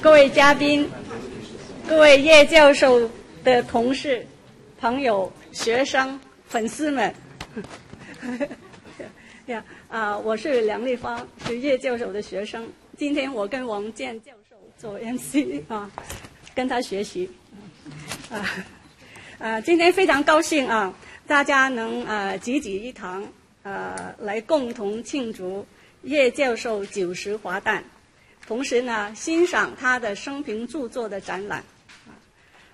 各位嘉宾、各位叶教授的同事、朋友、学生、粉丝们，呀啊，我是梁丽芳，是叶教授的学生。今天我跟王健教授做 MC 啊，跟他学习啊啊，今天非常高兴啊，大家能啊集集一堂啊来共同庆祝叶教授九十华诞。同时呢，欣赏他的生平著作的展览，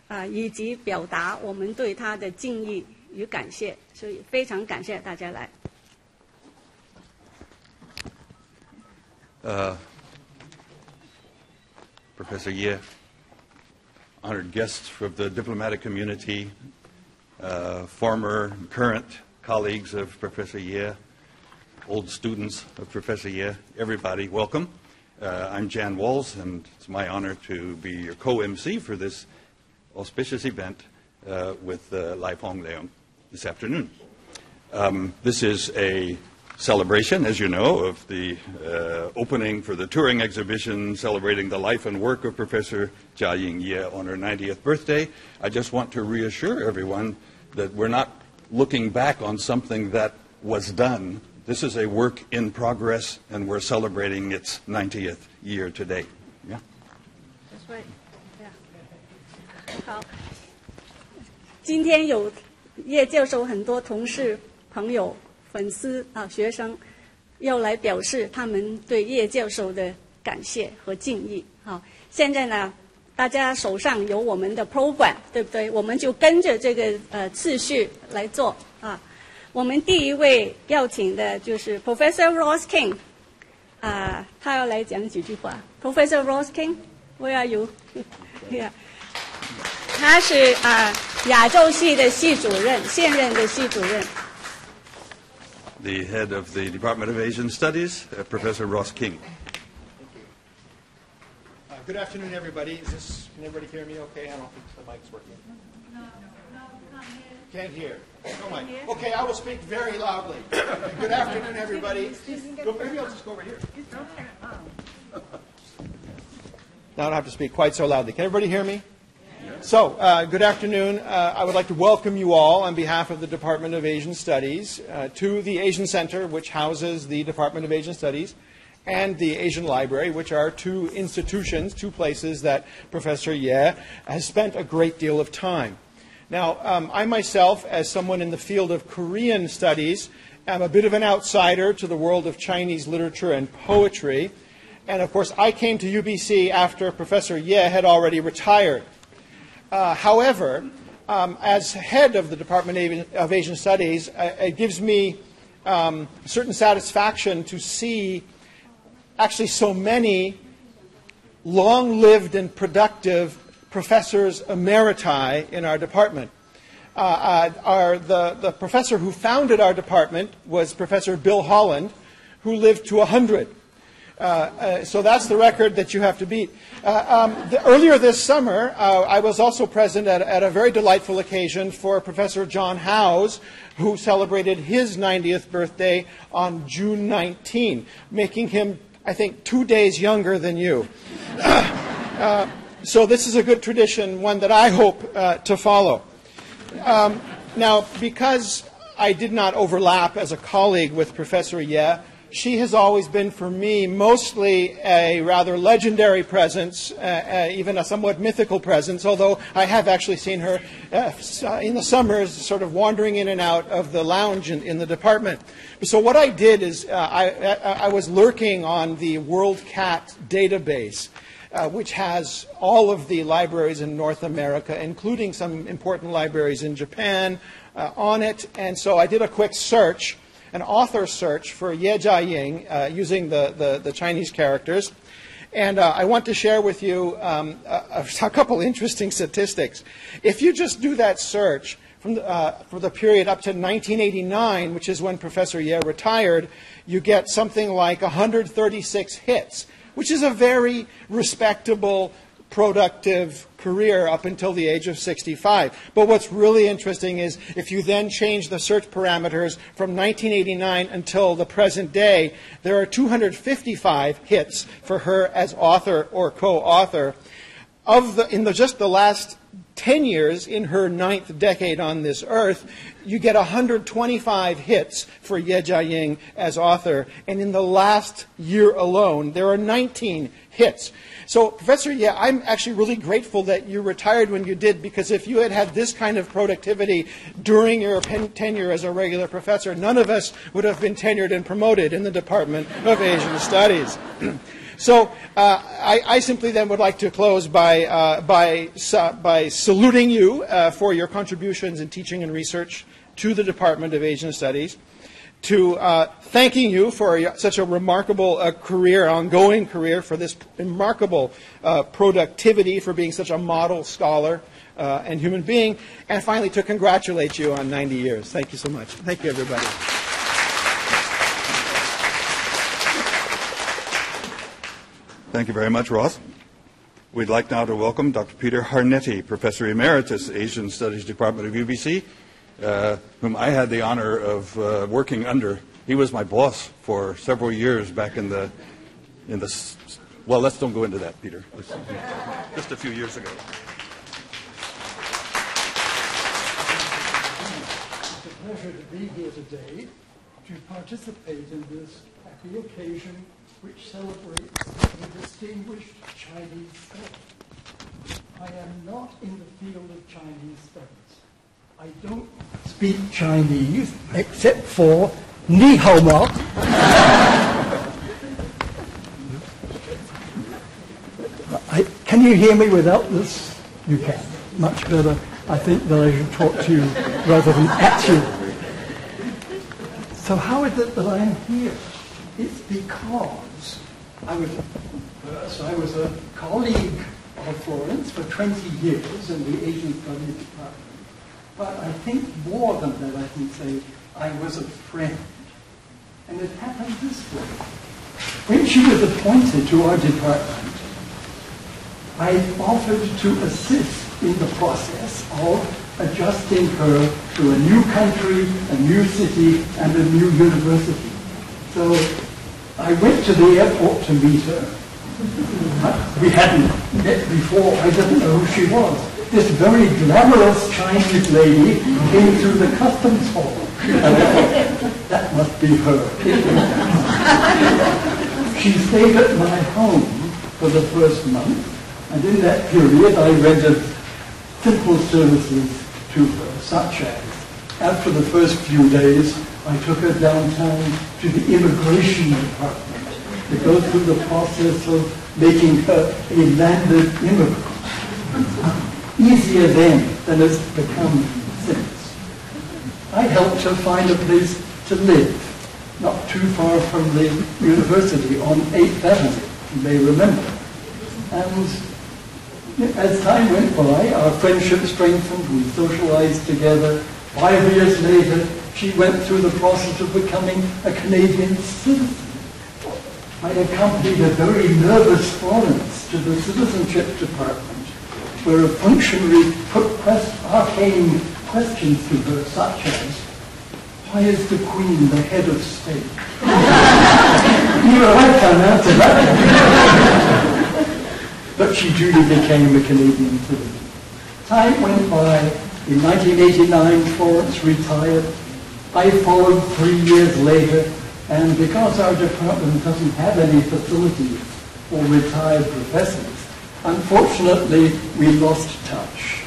啊，以及表达我们对他的敬意与感谢，所以非常感谢大家来。Uh, Professor Ye, honored guests from the diplomatic community, uh, former, current colleagues of Professor Ye, old students of Professor Ye, everybody, welcome. Uh, I'm Jan Walls, and it's my honor to be your co-MC for this auspicious event uh, with uh, Lai Leung this afternoon. Um, this is a celebration, as you know, of the uh, opening for the touring exhibition celebrating the life and work of Professor Jia Ying Ye on her 90th birthday. I just want to reassure everyone that we're not looking back on something that was done this is a work in progress, and we're celebrating its 90th year today. Yeah? That's right. Yeah. 好，今天有叶教授很多同事、朋友、粉丝啊、学生，要来表示他们对叶教授的感谢和敬意。好，现在呢，大家手上有我们的 program，对不对？我们就跟着这个呃次序来做啊。 我们第一位邀请的就是 Professor Ross King，啊，他要来讲几句话。Professor Ross King，where are you？Yeah，他是啊亚洲系的系主任，现任的系主任。The head of the Department of Asian Studies, uh, Professor Ross King. Uh, good afternoon, everybody. Is this, can everybody hear me okay? I don't think the mic's working. Can't hear. No mic. Okay, I will speak very loudly. Good afternoon, everybody. Go, maybe I'll just go over here. Now I don't have to speak quite so loudly. Can everybody hear me? So, uh, good afternoon. Uh, I would like to welcome you all on behalf of the Department of Asian Studies uh, to the Asian Center, which houses the Department of Asian Studies, and the Asian Library, which are two institutions, two places that Professor Ye has spent a great deal of time. Now, um, I myself, as someone in the field of Korean studies, am a bit of an outsider to the world of Chinese literature and poetry. And of course, I came to UBC after Professor Ye had already retired. Uh, however, um, as head of the Department of Asian Studies, uh, it gives me um, certain satisfaction to see actually so many long lived and productive professors emeriti in our department. Uh, uh, our, the, the professor who founded our department was Professor Bill Holland, who lived to 100. Uh, uh, so that's the record that you have to beat. Uh, um, the, earlier this summer, uh, I was also present at, at, a very delightful occasion for Professor John Howes, who celebrated his 90th birthday on June 19, making him, I think, two days younger than you. So this is a good tradition, one that I hope uh, to follow. Um, now, because I did not overlap as a colleague with Professor Ye, she has always been for me mostly a rather legendary presence, uh, uh, even a somewhat mythical presence, although I have actually seen her uh, in the summers sort of wandering in and out of the lounge in, in the department. So what I did is uh, I, I was lurking on the WorldCat database uh, which has all of the libraries in North America, including some important libraries in Japan, uh, on it. And so I did a quick search, an author search for Ye Jiaying uh, using the, the, the, Chinese characters. And uh, I want to share with you um, a, a, couple interesting statistics. If you just do that search, the, uh, for the period up to 1989, which is when Professor Ye retired, you get something like 136 hits which is a very respectable productive career up until the age of 65. But what's really interesting is if you then change the search parameters from 1989 until the present day, there are 255 hits for her as author or co-author. Of the, in the, just the last 10 years in her ninth decade on this earth, you get 125 hits for Ye Jiaying as author. And in the last year alone, there are 19 hits. So, Professor, yeah, I'm actually really grateful that you retired when you did, because if you had had this kind of productivity during your tenure as a regular professor, none of us would have been tenured and promoted in the Department of Asian Studies. So uh, I, I, simply then would like to close by, uh, by, by saluting you uh, for your contributions in teaching and research to the Department of Asian Studies to uh, thanking you for such a remarkable uh, career, ongoing career, for this remarkable uh, productivity, for being such a model scholar and human being, and finally to congratulate you on 90 years. Thank you so much. Thank you, everybody. Thank you very much, Ross. We'd like now to welcome Dr. Peter Harnetti, Professor Emeritus, Asian Studies Department of UBC, uh, whom I had the honor of uh, working under. He was my boss for several years back in the, in the. Well, let's don't go into that, Peter. Just a few years ago. It's a pleasure to be here today to participate in this happy occasion which celebrates the distinguished Chinese scholar. I am not in the field of Chinese studies. I don't speak Chinese except for Ni Hao Ma. Can you hear me without this? You can. Much better. I think that I should talk to you rather than at you. So how is it that I'm here? It's because I was uh, first I was a colleague of Florence for 20 years in the Asian Studies Department. But I think more than that, I can say I was a friend. And it happened this way. When she was appointed to our department, I offered to assist in the process of adjusting her to a new country, a new city, and a new university. So I went to the airport to meet her. We hadn't met before. I didn't know who she was this very glamorous Chinese lady came through the customs hall. that must be her. she stayed at my home for the first month, and in that period I rendered simple services to her, such as, after the first few days, I took her downtown to the immigration department to go through the process of making her a landed immigrant easier then than it's become since. I helped her find a place to live, not too far from the university on 8th Avenue, you may remember. And as time went by, our friendship strengthened, we socialized together. Five years later, she went through the process of becoming a Canadian citizen. I accompanied a very nervous Florence to the citizenship department where a functionary put quest, arcane questions to her, such as, why is the Queen the head of state? Even I can't answer that. but she duly became a Canadian citizen. Time went by. In 1989, Florence retired. I followed three years later, and because our department doesn't have any facilities for retired professors, Unfortunately, we lost touch.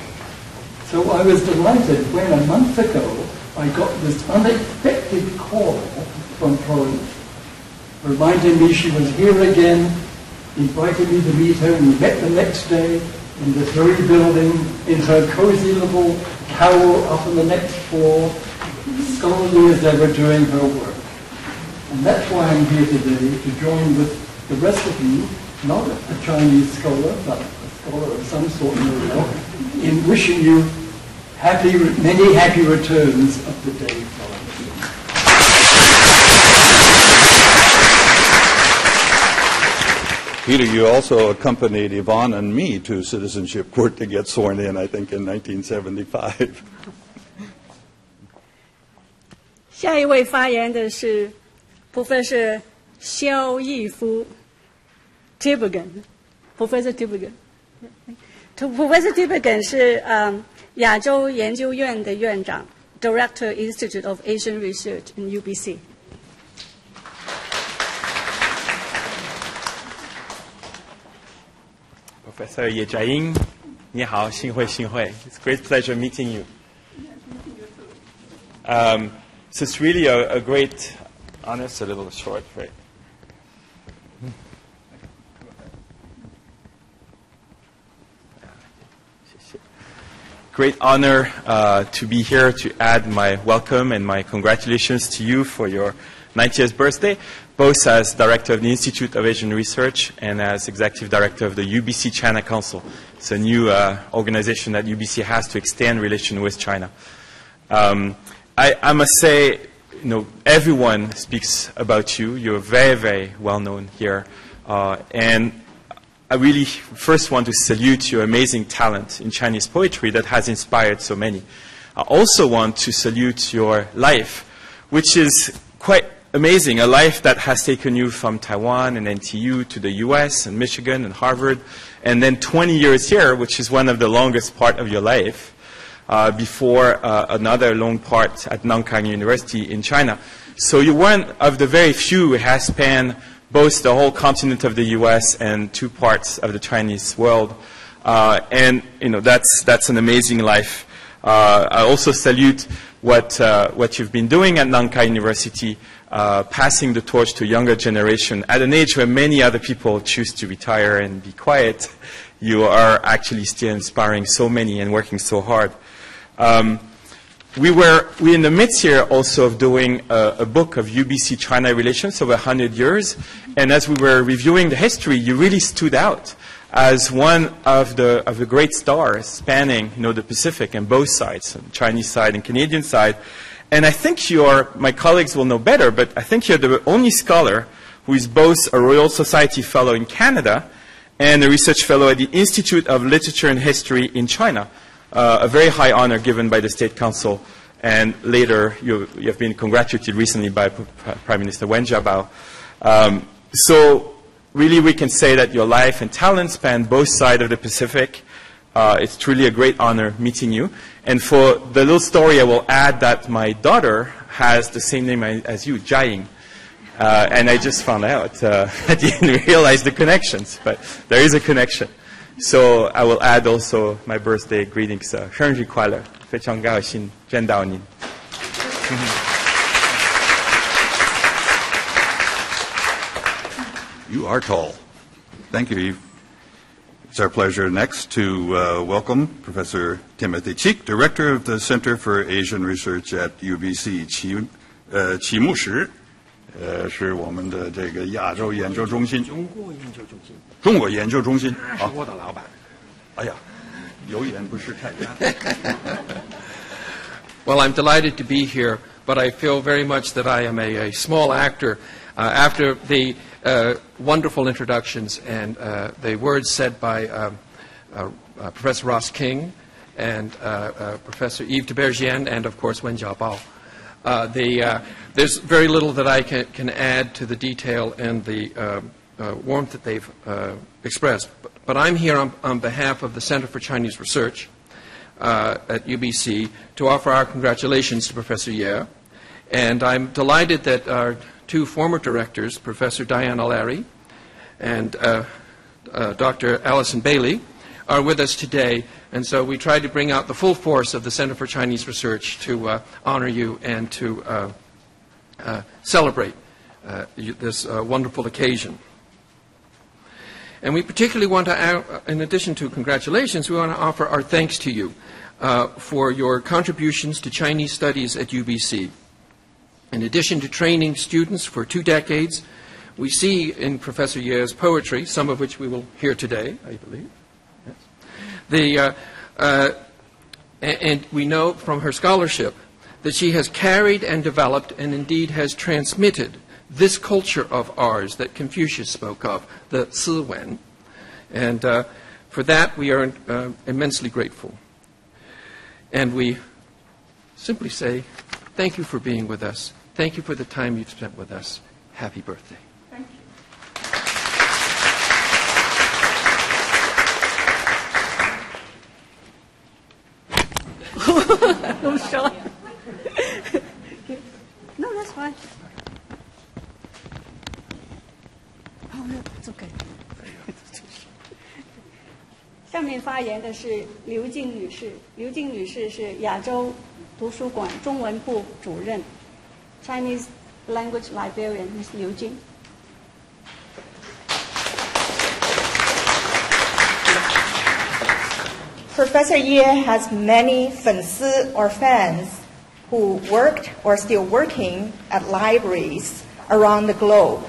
So I was delighted when a month ago I got this unexpected call from Florence, reminding me she was here again, invited me to meet her. and We met the next day in this very building in her cozy little cowl up on the next floor, scholarly as ever doing her work. And that's why I'm here today, to join with the rest of you not a Chinese scholar, but a scholar of some sort, in the world, in wishing you happy, many happy returns of the day. Peter, you also accompanied Yvonne and me to Citizenship Court to get sworn in, I think, in 1975. 下一位发言的是部分是肖义夫 Tibergen，Professor Tibergen。Professor Tibergen 是嗯亚洲研究院的院长，Director Institute of Asian Research in UBC。Professor Ye Jiaying, 你好，幸会幸会. It's great pleasure meeting you. Um, so it's really a, a great honor. A little short, right? Great honor uh, to be here to add my welcome and my congratulations to you for your 90th birthday, both as Director of the Institute of Asian Research and as Executive Director of the UBC China Council. It's a new uh, organization that UBC has to extend relation with China. Um, I, I must say, you know, everyone speaks about you. You're very, very well known here. Uh, and I really first want to salute your amazing talent in Chinese poetry that has inspired so many. I also want to salute your life, which is quite amazing, a life that has taken you from Taiwan and NTU to the US and Michigan and Harvard, and then 20 years here, which is one of the longest part of your life, uh, before uh, another long part at Nankai University in China. So you're one of the very few who has spanned both the whole continent of the U.S. and two parts of the Chinese world. Uh, and, you know, that's, that's an amazing life. Uh, I also salute what, what you've been doing at Nankai University, uh, passing the torch to younger generation. At an age where many other people choose to retire and be quiet, you are actually still inspiring so many and working so hard. Um, we were we in the midst here also of doing a, a book of UBC China relations over 100 years, and as we were reviewing the history, you really stood out as one of the of the great stars spanning you know the Pacific and both sides, the Chinese side and Canadian side. And I think you're my colleagues will know better, but I think you're the only scholar who is both a Royal Society Fellow in Canada and a research fellow at the Institute of Literature and History in China uh, a very high honor given by the State Council, and later you, you have been congratulated recently by P- Prime Minister Wen Jiabao. Um, so really we can say that your life and talent span both sides of the Pacific. Uh, it's truly a great honor meeting you. And for the little story, I will add that my daughter has the same name as you, Jiaying. Uh, and I just found out. Uh, I didn't realize the connections, but there is a connection. So I will add also my birthday greetings. Uh, 生日快乐，非常高兴见到您。 You are tall. Thank you, Eve. It's our pleasure next to uh, welcome Professor Timothy Cheek, Director of the Center for Asian Research at UBC 齐呃齐木石，呃是我们的这个亚洲研究中心，中国研究中心， 中国研究中心。是好，我的老板。哎呀，有眼不识泰山。 Well, I'm delighted to be here, but I feel very much that I am a, a small actor. Uh, after the uh, wonderful introductions and uh, the words said by um, uh, uh, Professor Ross King and uh, uh, Professor Yves de Bergien and, of course, Wen Jiabao, uh, the, uh, there's very little that I can, can add to the detail and the um, uh, warmth that they've uh, expressed. But, but I'm here on, on behalf of the Center for Chinese Research uh, at UBC to offer our congratulations to Professor Ye. And I'm delighted that our two former directors, Professor Diana Larry and uh, uh, Dr. Allison Bailey, are with us today. And so we tried to bring out the full force of the Center for Chinese Research to uh, honor you and to celebrate this wonderful occasion. And we particularly want to, uh, in addition to congratulations, we want to offer our thanks to you uh, for your contributions to Chinese studies at UBC. In addition to training students for two decades, we see in Professor Ye's poetry, some of which we will hear today, I believe, yes, the, uh, uh, and we know from her scholarship that she has carried and developed and indeed has transmitted this culture of ours that Confucius spoke of, the Siwen. And uh, for that, we are uh, immensely grateful. And we simply say, thank you for being with us. Thank you for the time you've spent with us. Happy birthday. Thank you. I'm sure. no, that's fine. Oh, no, it's okay. 下面发言的是刘静女士。刘静女士是亚洲图书馆中文部主任，Chinese Language Librarian Ms. Liu Jing. Professor Ye has many 粉丝 or fans who worked or still working at libraries around the globe.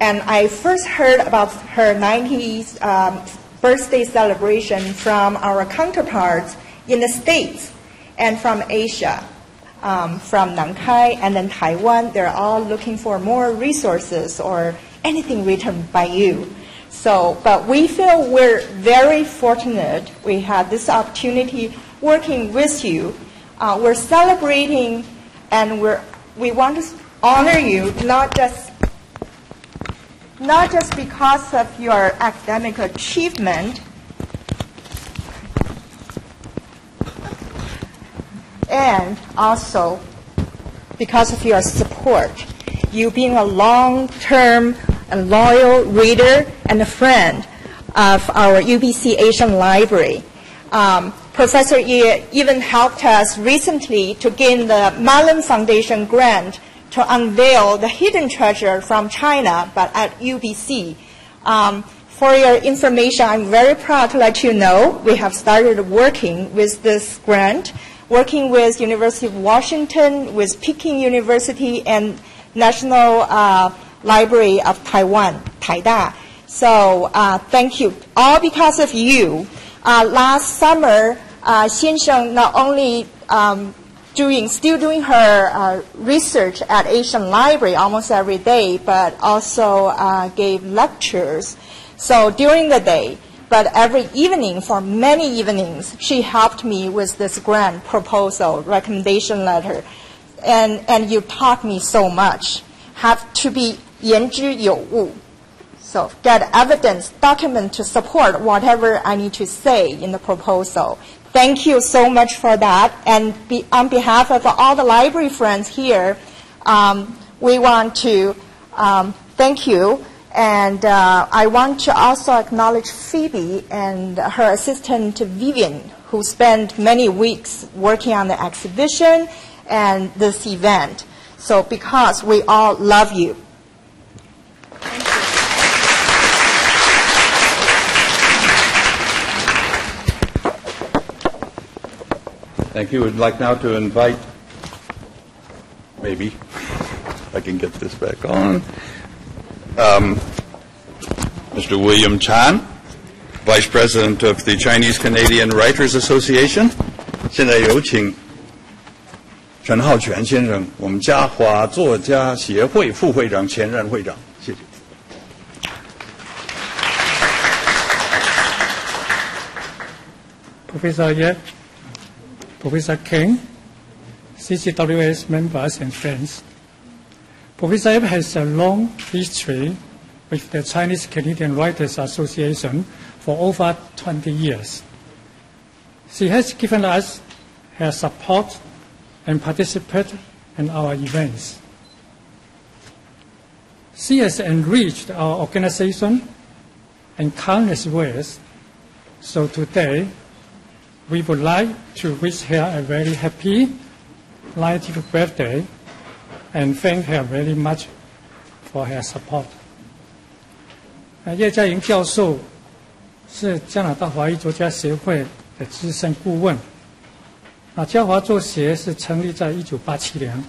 And I first heard about her 90th um, birthday celebration from our counterparts in the States and from Asia, um, from Nankai and then Taiwan. They're all looking for more resources or anything written by you. So, but we feel we're very fortunate. We had this opportunity working with you. Uh, we're celebrating, and we're we want to honor you not just not just because of your academic achievement, and also because of your support. You being a long-term and loyal reader and a friend of our UBC Asian Library. Um, Professor Ye even helped us recently to gain the Mellon Foundation grant to unveil the hidden treasure from China, but at UBC. Um, for your information, I'm very proud to let you know we have started working with this grant, working with University of Washington, with Peking University, and National uh, Library of Taiwan, Taida. So uh, thank you, all because of you. Uh, last summer, uh, Xiansheng not only um, doing, still doing her uh, research at Asian Library almost every day, but also uh, gave lectures. So during the day, but every evening for many evenings, she helped me with this grant proposal, recommendation letter. And, and you taught me so much. Have to be 言之有物. So get evidence, document to support whatever I need to say in the proposal. Thank you so much for that. And be, on behalf of all the library friends here, um, we want to um, thank you. And uh, I want to also acknowledge Phoebe and her assistant Vivian, who spent many weeks working on the exhibition and this event. So because we all love you. Thank you. I'd like now to invite, maybe, I can get this back on, um, Mr. William Chan, Vice President of the Chinese Canadian Writers Association. 现在有请陈浩全先生，我们嘉华作家协会副会长、前任会长，谢谢。 Professor Yeh, Professor King, CCWS members and friends. Professor Yeh has a long history with the Chinese Canadian Writers Association for over 20 years. She has given us her support and participated in our events. She has enriched our organization in countless ways. So today, we would like to wish her a very happy 90th birthday and thank her very much for her support. 呃叶嘉莹教授是加拿大华裔作家协会的资深顾问。啊，嘉华作协是成立在一九八七年，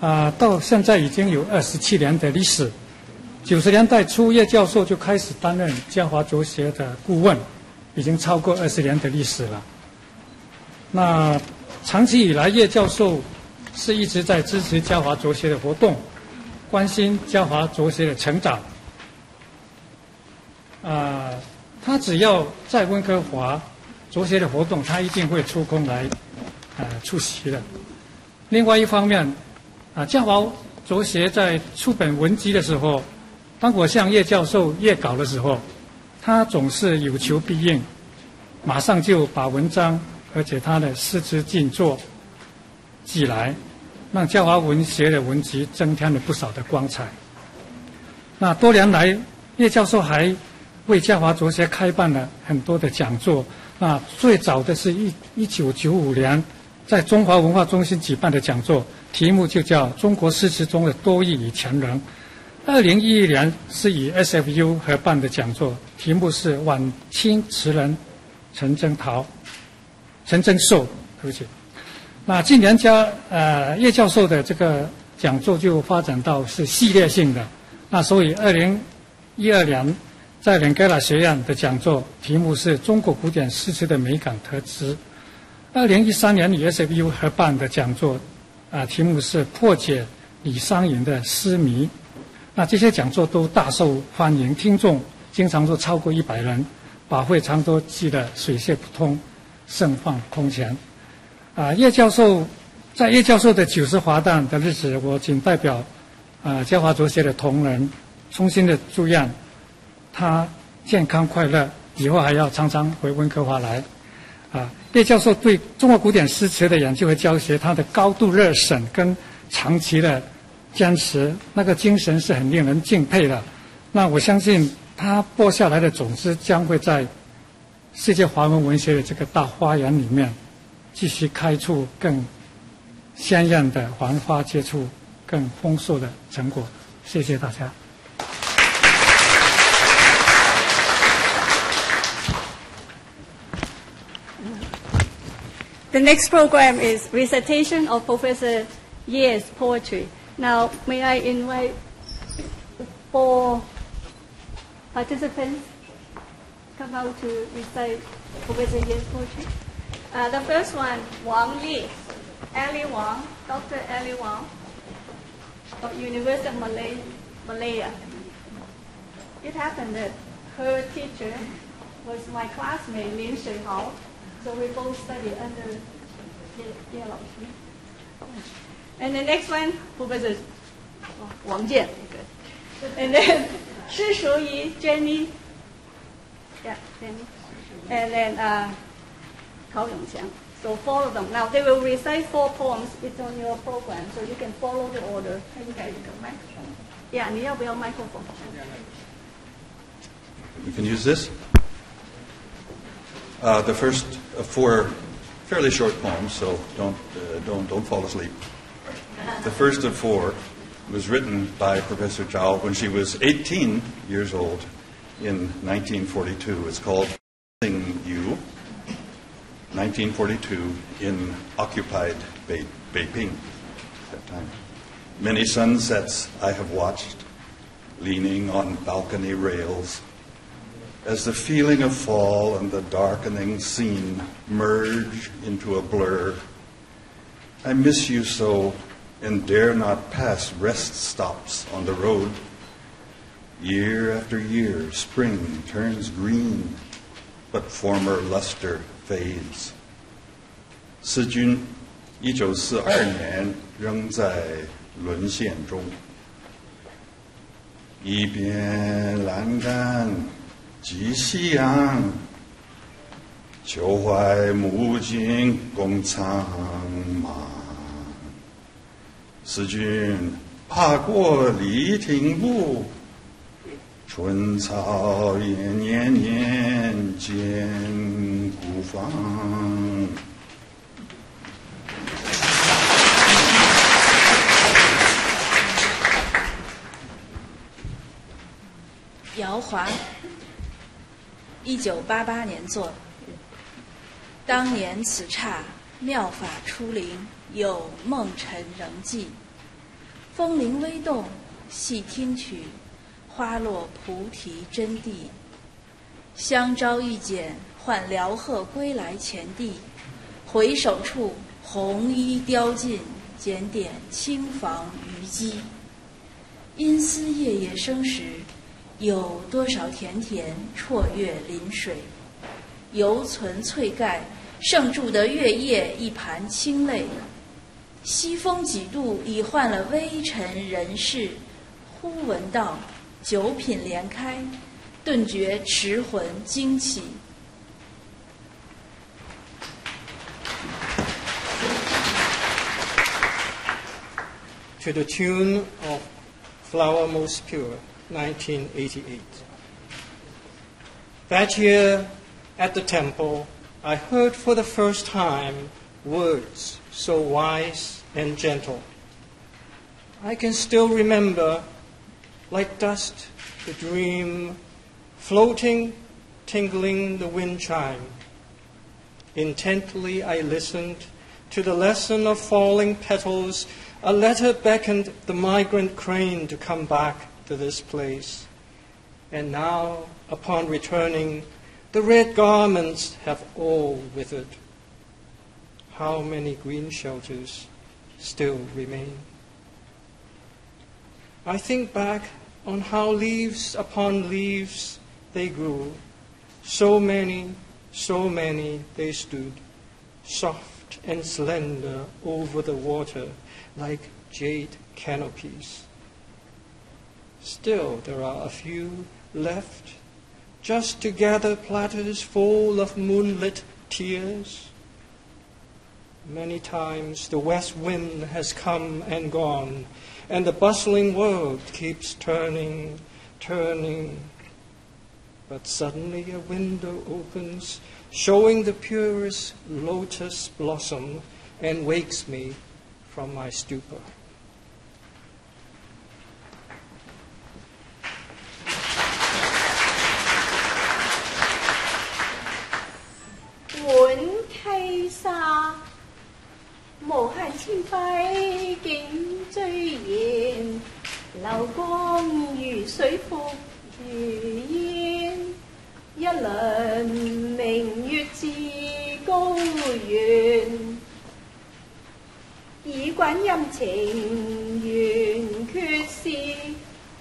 啊，到现在已经有二十七年的历史。九十年代初，叶教授就开始担任嘉华作协的顾问，已经超过二十年的历史了。那长期以来，叶教授是一直在支持嘉华卓协的活动，关心嘉华卓学的成长。啊，他只要在温哥华卓学的活动，他一定会抽空来啊出席的。另外一方面，啊，嘉华卓学在出本文集的时候，当我向叶教授阅稿的时候，他总是有求必应，马上就把文章而且他的诗词劲作寄来，让嘉华文学的文集增添了不少的光彩。那多年来，叶教授还为嘉华哲学开办了很多的讲座。那最早的是一一九九五年，在中华文化中心举办的讲座，题目就叫《中国诗词中的多义与前人》。二零一一年是以 SFU 合办的讲座，题目是《晚清词人陈真陶、陈真寿》，对不起。那近年家呃叶教授的这个讲座就发展到是系列性的。那所以二零一二年。在林盖拉学院的讲座题目是中国古典诗词的美感特质。二零一三年与 SFU 合办的讲座，啊，题目是破解李商隐的诗谜。那这些讲座都大受欢迎，听众经常都超过一百人，把会场都挤得水泄不通，盛况空前。啊，叶教授在叶教授的九十华诞的日子，我仅代表啊嘉华卓学的同仁，衷心的祝愿。他健康快乐，以后还要常常回温哥华来。啊，叶教授对中国古典诗词的研究和教学，他的高度热忱跟长期的坚持，那个精神是很令人敬佩的。那我相信他播下来的种子，将会在世界华文文学的这个大花园里面，继续开出更鲜艳的繁花，结出更丰硕的成果。谢谢大家。The next program is recitation of Professor Ye's poetry. Now, may I invite four participants come out to recite Professor Ye's poetry? Uh, the first one, Wang Li, Ali Wang, Dr. Ali Wang of University of Malay, Malaya. It happened that her teacher was my classmate, Lin Shui-hao, so we both study under Ye And the next one, Professor Wang Jian. And then Shi Shuyi, Jenny. Yeah, Jenny. And then uh, Kao Yongqiang. So four of them. Now they will recite four poems. It's on your program, so you can follow the order. Can you guys go microphone? Yeah, 你要不要 microphone? We can use this. Uh, the first four fairly short poems, so don't, uh, don't, don't fall asleep. The first of four was written by Professor Zhao when she was 18 years old in 1942. It's called Sing You, 1942 in occupied Beiping at that time. Many sunsets I have watched, leaning on balcony rails as the feeling of fall and the darkening scene merge into a blur. I miss you so and dare not pass rest stops on the road. Year after year, spring turns green, but former luster fades. 思君，一九四二年仍在沦陷中，一边栏杆及夕阳，秋怀暮景共苍茫。思君踏过李亭路，春草也年年见孤芳。姚华，一九八八年作。当年此刹妙法出灵，有梦尘仍记。风铃微动，细听取，花落菩提真谛。香招一剪，唤辽鹤归来前地。回首处，红衣凋尽，检点青房余迹。因思夜夜生时，有多少田田绰约临水？犹存翠盖，盛住的月夜一盘清泪。西风几度，已换了微尘人世。忽闻道，九品连开，顿觉驰魂惊起。To the tune of Flower Most Pure, 1988. That year at the temple, I heard for the first time words so wise and gentle. I can still remember, like dust, the dream floating, tingling the wind chime. Intently I listened to the lesson of falling petals. A letter beckoned the migrant crane to come back to this place. And now, upon returning, the red garments have all withered. How many green shelters still remain? I think back on how leaves upon leaves they grew. So many, so many they stood, soft and slender over the water like jade canopies. Still, there are a few left just to gather platters full of moonlit tears. Many times the west wind has come and gone, and the bustling world keeps turning, turning. But suddenly a window opens, showing the purest lotus blossom, and wakes me from my stupor. 流光如水复如煙，一輪明月至高原，以關陰情緣決是，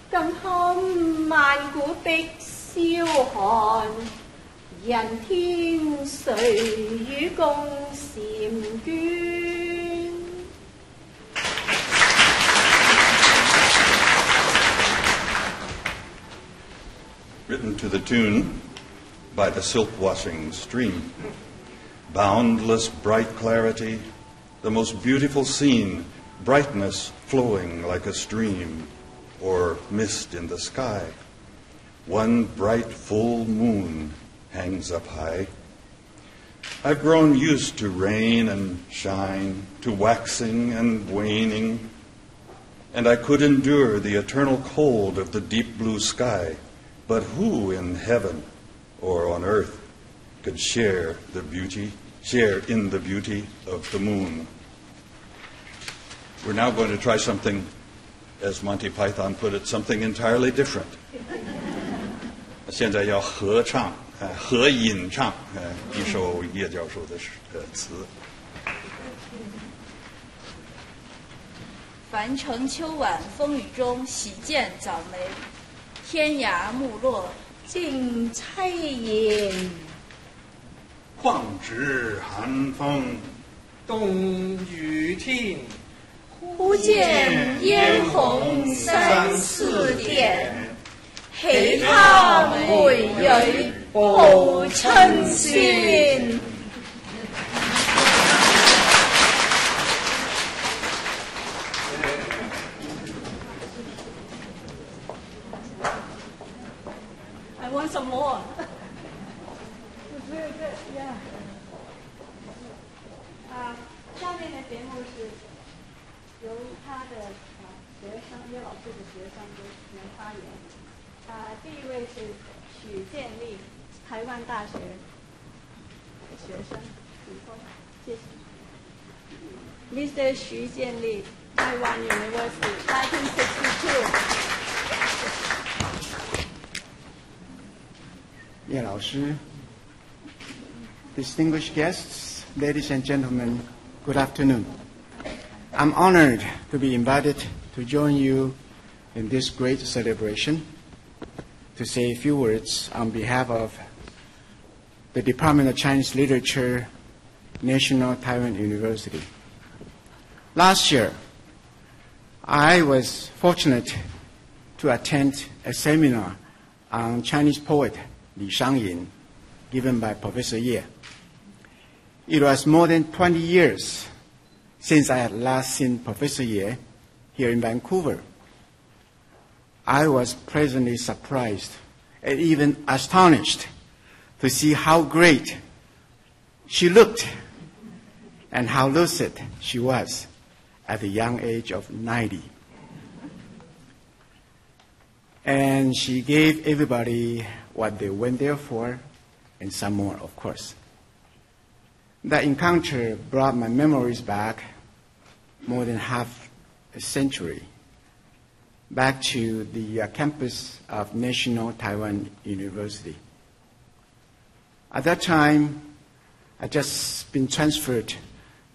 更堪萬古碧霄寒。人天誰與共婵娟？Written to the tune by the silk washing stream. Boundless bright clarity, the most beautiful scene, brightness flowing like a stream or mist in the sky. One bright full moon hangs up high. I've grown used to rain and shine, to waxing and waning, and I could endure the eternal cold of the deep blue sky. But who in heaven or on earth could share the beauty, share in the beauty of the moon? We're now going to try something, as Monty Python put it, something entirely different. 现在要合唱，呃，合吟唱，呃，一首叶教授的诗呃词。凡城秋晚风雨中，喜见早梅。 天涯木落尽凄然，况值寒风，冬雨天，忽见嫣红三四點，喜他梅蕊報春宣。什么？我只有这呀。啊，下面的节目是由他的啊学生叶老师的学生都发言。啊，第一位是许建立，台湾大学的学生，李峰，谢谢。Mr. Xu Jianli, Taiwan University, 1962. 叶老师, distinguished guests, ladies and gentlemen, good afternoon. I'm honored to be invited to join you in this great celebration to say a few words on behalf of the Department of Chinese Literature, National Taiwan University. Last year, I was fortunate to attend a seminar on Chinese poet Li Shangyin given by Professor Ye. It was more than 20 years since I had last seen Professor Ye here in Vancouver. I was pleasantly surprised and even astonished to see how great she looked and how lucid she was at the young age of 90. And she gave everybody what they went there for and some more, of course. That encounter brought my memories back more than half a century, back to the uh, campus of National Taiwan University. At that time, I just been transferred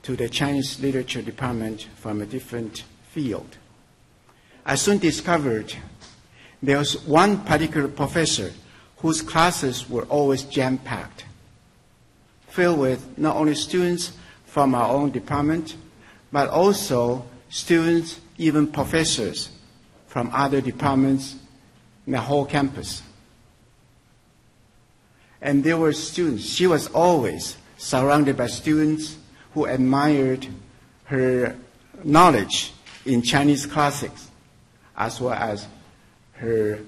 to the Chinese Literature Department from a different field. I soon discovered there was one particular professor whose classes were always jam packed, filled with not only students from our own department, but also students, even professors from other departments in the whole campus. And there were students, she was always surrounded by students who admired her knowledge in Chinese classics, as well as her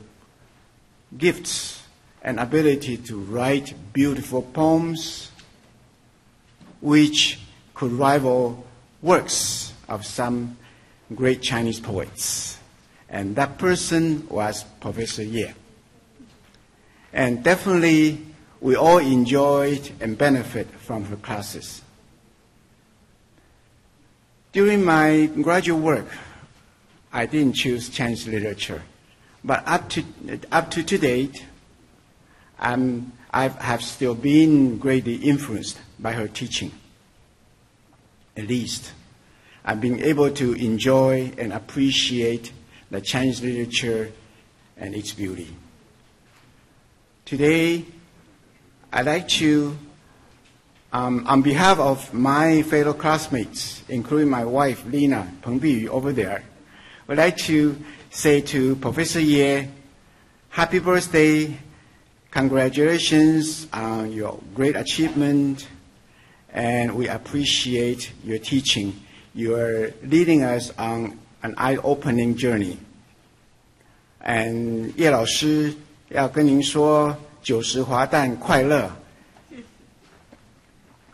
gifts and ability to write beautiful poems which could rival works of some great Chinese poets. And that person was Professor Ye. And definitely, we all enjoyed and benefit from her classes. During my graduate work, I didn't choose Chinese literature. But up to, up to, to date, I'm, I have still been greatly influenced by her teaching. At least, I've been able to enjoy and appreciate the Chinese literature and its beauty. Today, I'd like to, um, on behalf of my fellow classmates, including my wife, Lina Peng Biyu, over there, would like to say to Professor Ye, happy birthday, congratulations on your great achievement, and we appreciate your teaching. You are leading us on an eye-opening journey. And 叶老师要跟您说九十华诞快乐，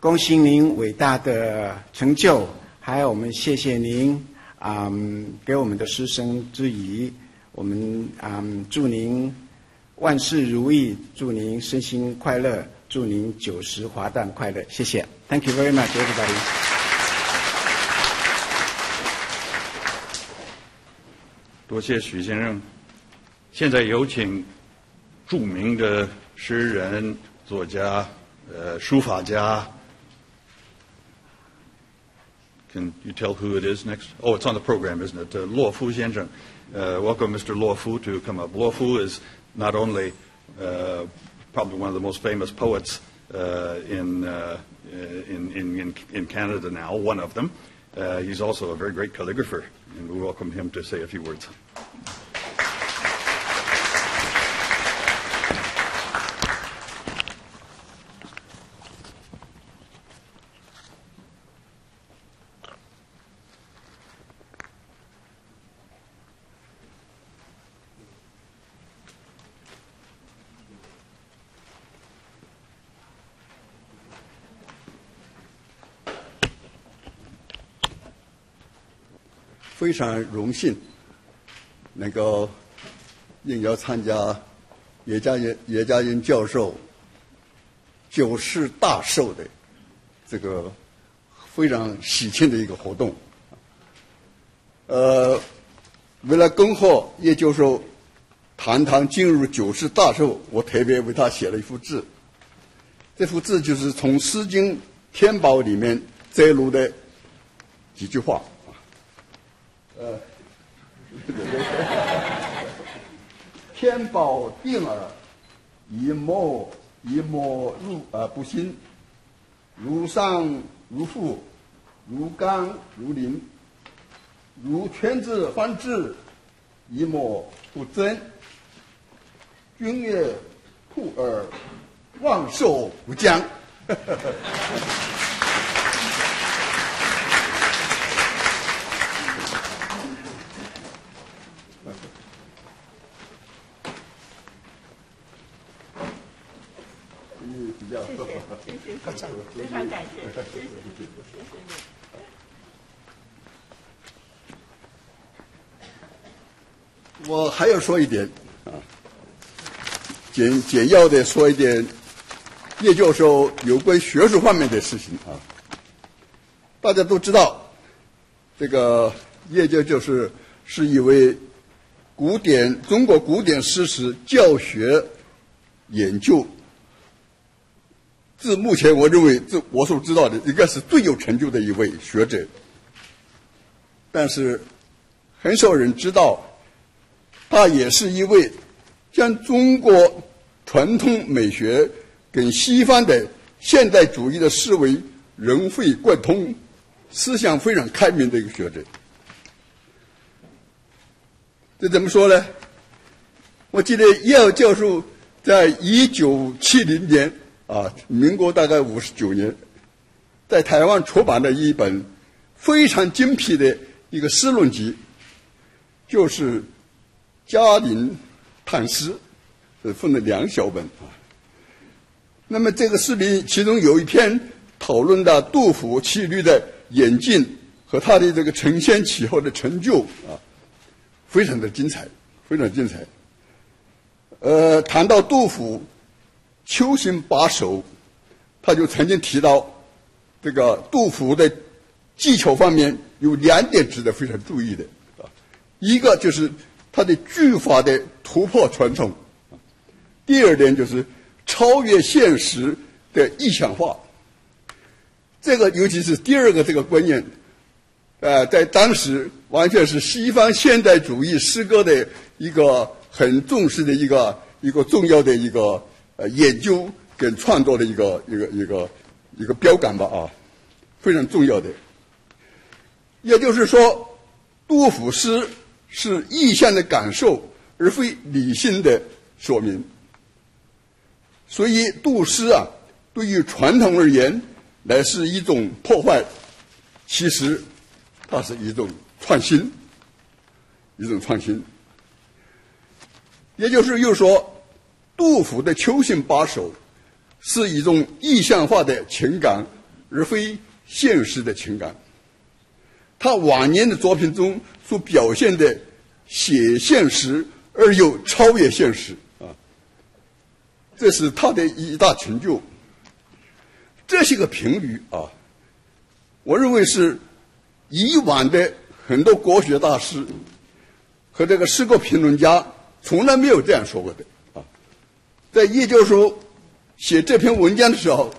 恭喜您伟大的成就，还有我们谢谢您。嗯，给我们的师生之谊，我们嗯祝您 万事如意，祝您身心快乐，祝您九十华诞快乐，谢谢。Thank you very much, everybody. 多谢许先生。现在有请著名的诗人、作家、呃书法家。Can you tell who it is next? Oh, it's on the program, isn't it? Uh, Luo Fu Xianzheng. Uh, welcome, Mr. Luo Fu, to come up. Luo Fu is not only uh, probably one of the most famous poets uh, in, uh, in, in, in, Canada now, one of them. He's also a very great calligrapher, and we welcome him to say a few words. 非常荣幸能够应邀参加叶嘉莹叶嘉莹教授九十大寿的这个非常喜庆的一个活动。呃，为了恭贺叶教授堂堂进入九十大寿，我特别为他写了一幅字。这幅字就是从《诗经·天宝》里面摘录的几句话。呃，天宝定耳，一莫一莫入呃不兴，如上如覆，如刚如林，如圈子方至，一莫不增。君曰兔耳，万寿无疆。嗯，比较。谢谢，谢谢，非常感谢，谢谢，谢谢。我还要说一点啊，简简要的说一点叶教授有关学术方面的事情啊。大家都知道，这个叶教授是是一位古典中国古典诗词教学研究，自目前我认为，这我所知道的应该是最有成就的一位学者。但是很少人知道。他也是一位将中国传统美学跟西方的现代主义的思维融会贯通、思想非常开明的一个学者。这怎么说呢？我记得叶尔教授在一九七零年啊，民国大概五十九年，在台湾出版的一本非常精辟的一个诗论集，就是。嘉陵探诗，是分了两小本啊。那么这个视频其中有一篇讨论的杜甫气律的演进和他的这个承先启后的成就啊，非常的精彩，非常精彩。呃，谈到杜甫秋行把守，他就曾经提到这个杜甫的技巧方面有两点值得非常注意的啊，一个就是。他的句法的突破传统，第二点就是超越现实的意象化。这个尤其是第二个这个观念，呃，在当时完全是西方现代主义诗歌的一个很重视的一个一个重要的一个呃研究跟创作的一个一个一个一个标杆吧啊，非常重要的。也就是说，杜甫诗。是意象的感受，而非理性的说明。所以，杜诗啊，对于传统而言，乃是一种破坏；其实，它是一种创新，一种创新。也就是又说，杜甫的《秋兴八首》是一种意象化的情感，而非现实的情感。他晚年的作品中所表现的写现实而又超越现实啊，这是他的一大成就。这些个评语啊，我认为是以往的很多国学大师和这个诗歌评论家从来没有这样说过的。在叶教授写这篇文章的时候，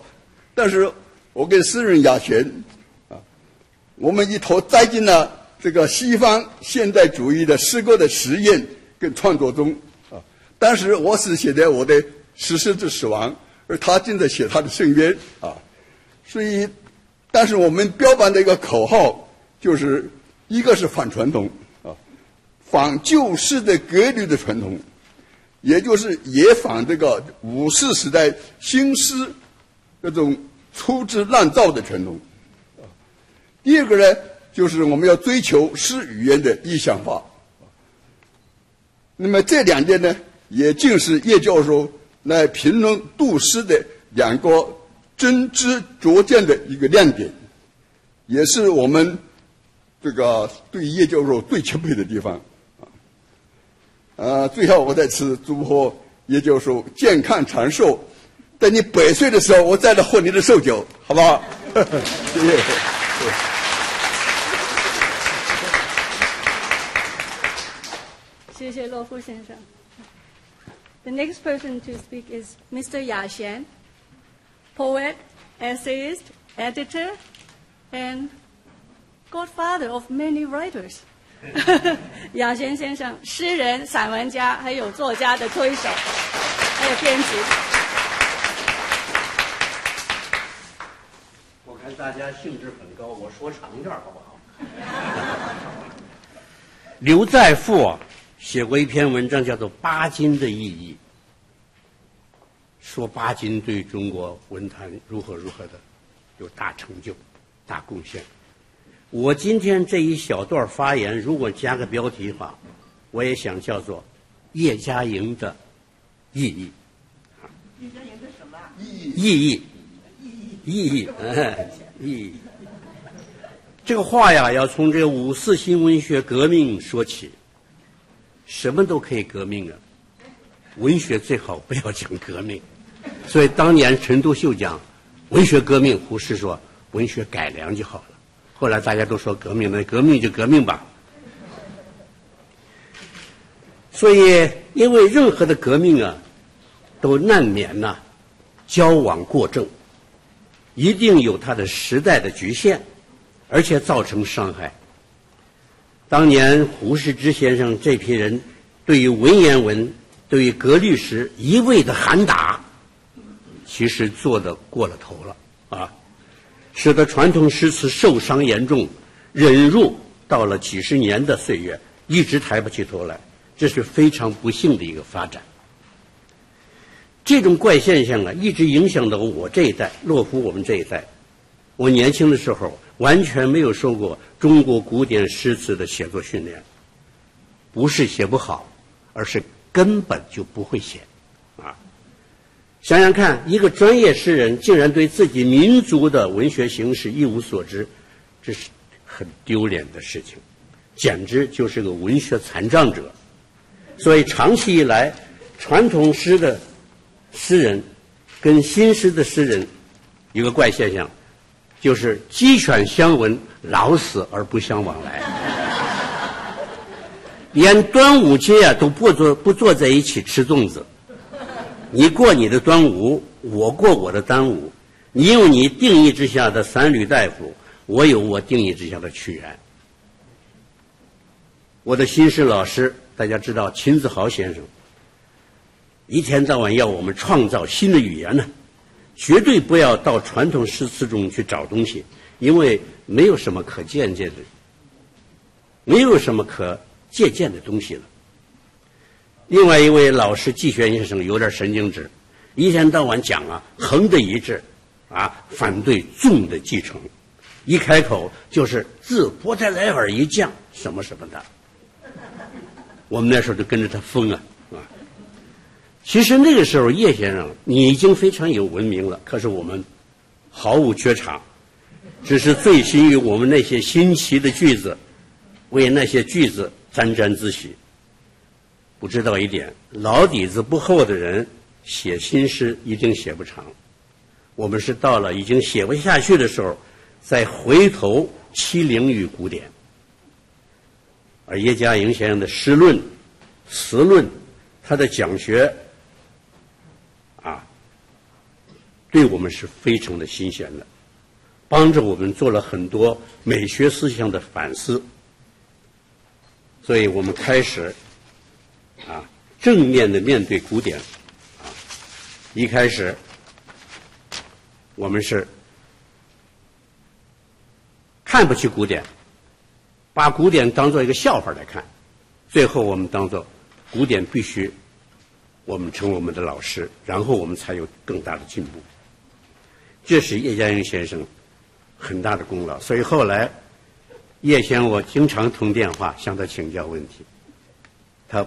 但是我跟诗人雅璇啊。我们一头栽进了这个西方现代主义的诗歌的实验跟创作中啊。当时我是写的我的《诗诗之死亡》，而他正在写他的《深渊》啊。所以，但是我们标榜的一个口号就是：一个是反传统啊，反旧式的格律的传统，也就是也仿这个五四时代新诗那种粗制滥造的传统。第二个呢，就是我们要追求诗语言的意象化。那么这两点呢，也正是叶教授来评论杜诗的两个真知灼见的一个亮点，也是我们这个对叶教授最钦佩的地方。啊，最后我再次祝贺叶教授健康长寿，等你百岁的时候，我再来喝你的寿酒，好不好？谢谢。谢谢洛夫先生。The next person to speak is Mr. Ya Xian, poet, essayist, editor, and godfather of many writers. 亚轩先生，诗人、散文家，还有作家的推手，还有编辑。我看大家兴致很高，我说长一点好不好？刘在富，写过一篇文章，叫做《巴金的意义》，说巴金对中国文坛如何如何的有大成就、大贡献。我今天这一小段发言，如果加个标题的话，我也想叫做“叶嘉莹的意义”。叶嘉莹的什么？意义，意义，意义。这个话呀，要从这个五四新文学革命说起。什么都可以革命啊，文学最好不要讲革命。所以当年陈独秀讲文学革命，胡适说文学改良就好了。后来大家都说革命，那革命就革命吧。所以，因为任何的革命啊，都难免呐，交往过正，一定有它的时代的局限，而且造成伤害。当年胡适之先生这批人，对于文言文、对于格律诗一味的喊打，其实做的过了头了啊，使得传统诗词受伤严重，忍辱到了几十年的岁月，一直抬不起头来。这是非常不幸的一个发展。这种怪现象啊，一直影响到我这一代，洛夫我们这一代。我年轻的时候完全没有受过中国古典诗词的写作训练，不是写不好，而是根本就不会写。想想看，一个专业诗人竟然对自己民族的文学形式一无所知，这是很丢脸的事情，简直就是个文学残障者。所以，长期以来，传统诗的诗人跟新诗的诗人有个怪现象，就是鸡犬相闻，老死而不相往来。连端午节啊都不坐不坐在一起吃粽子，你过你的端午，我过我的端午，你有你定义之下的三闾大夫，我有我定义之下的屈原。我的新诗老师。大家知道秦子豪先生一天到晚要我们创造新的语言呢，绝对不要到传统诗词中去找东西，因为没有什么可借鉴的，没有什么可借鉴的东西了。另外一位老师季玄先生有点神经质，一天到晚讲啊横的一致，啊反对纵的继承，一开口就是自波特莱尔一将什么什么的。我们那时候就跟着他疯啊啊！其实那个时候叶先生你已经非常有文明了，可是我们毫无觉察，只是醉心于我们那些新奇的句子，为那些句子沾沾自喜。不知道一点，老底子不厚的人写新诗一定写不长。我们是到了已经写不下去的时候，再回头欺凌于古典。而叶嘉莹先生的诗论、词论，他的讲学，啊，对我们是非常的新鲜的，帮着我们做了很多美学思想的反思，所以我们开始啊正面的面对古典，啊，一开始我们是看不起古典。把古典当做一个笑话来看，最后我们当做古典必须我们成为我们的老师，然后我们才有更大的进步。这是叶嘉莹先生很大的功劳。所以后来叶先我经常通电话向他请教问题，他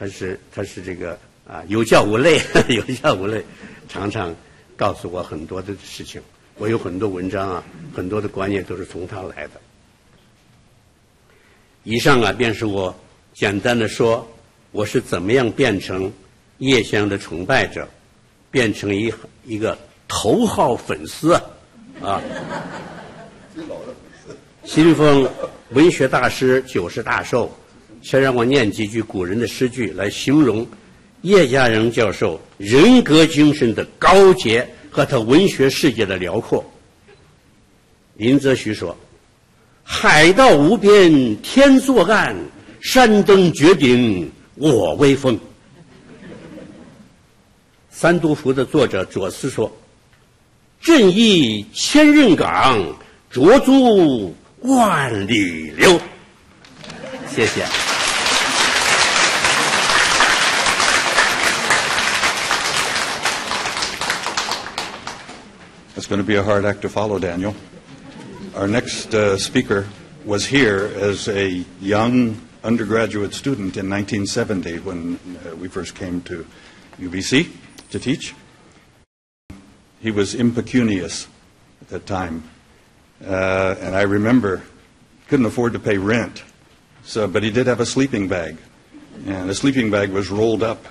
他是他是这个啊有教无类，有教无类，常常告诉我很多的事情。我有很多文章啊，很多的观念都是从他来的。以上啊，便是我简单的说，我是怎么样变成叶先生的崇拜者，变成一一个头号粉丝啊！新风文学大师九十大寿，先让我念几句古人的诗句来形容叶嘉莹教授人格精神的高洁和他文学世界的辽阔。林则徐说。海到无边天作岸，山登绝顶我威风。三督符的作者左思说：“正义千仞岗，卓足万里流。”谢谢。It's going to be a hard act to follow, Daniel. Our next uh, speaker was here as a young undergraduate student in 1970 when uh, we first came to UBC to teach. He was impecunious at that time. Uh, and I remember couldn't afford to pay rent, so, but he did have a sleeping bag. And the sleeping bag was rolled up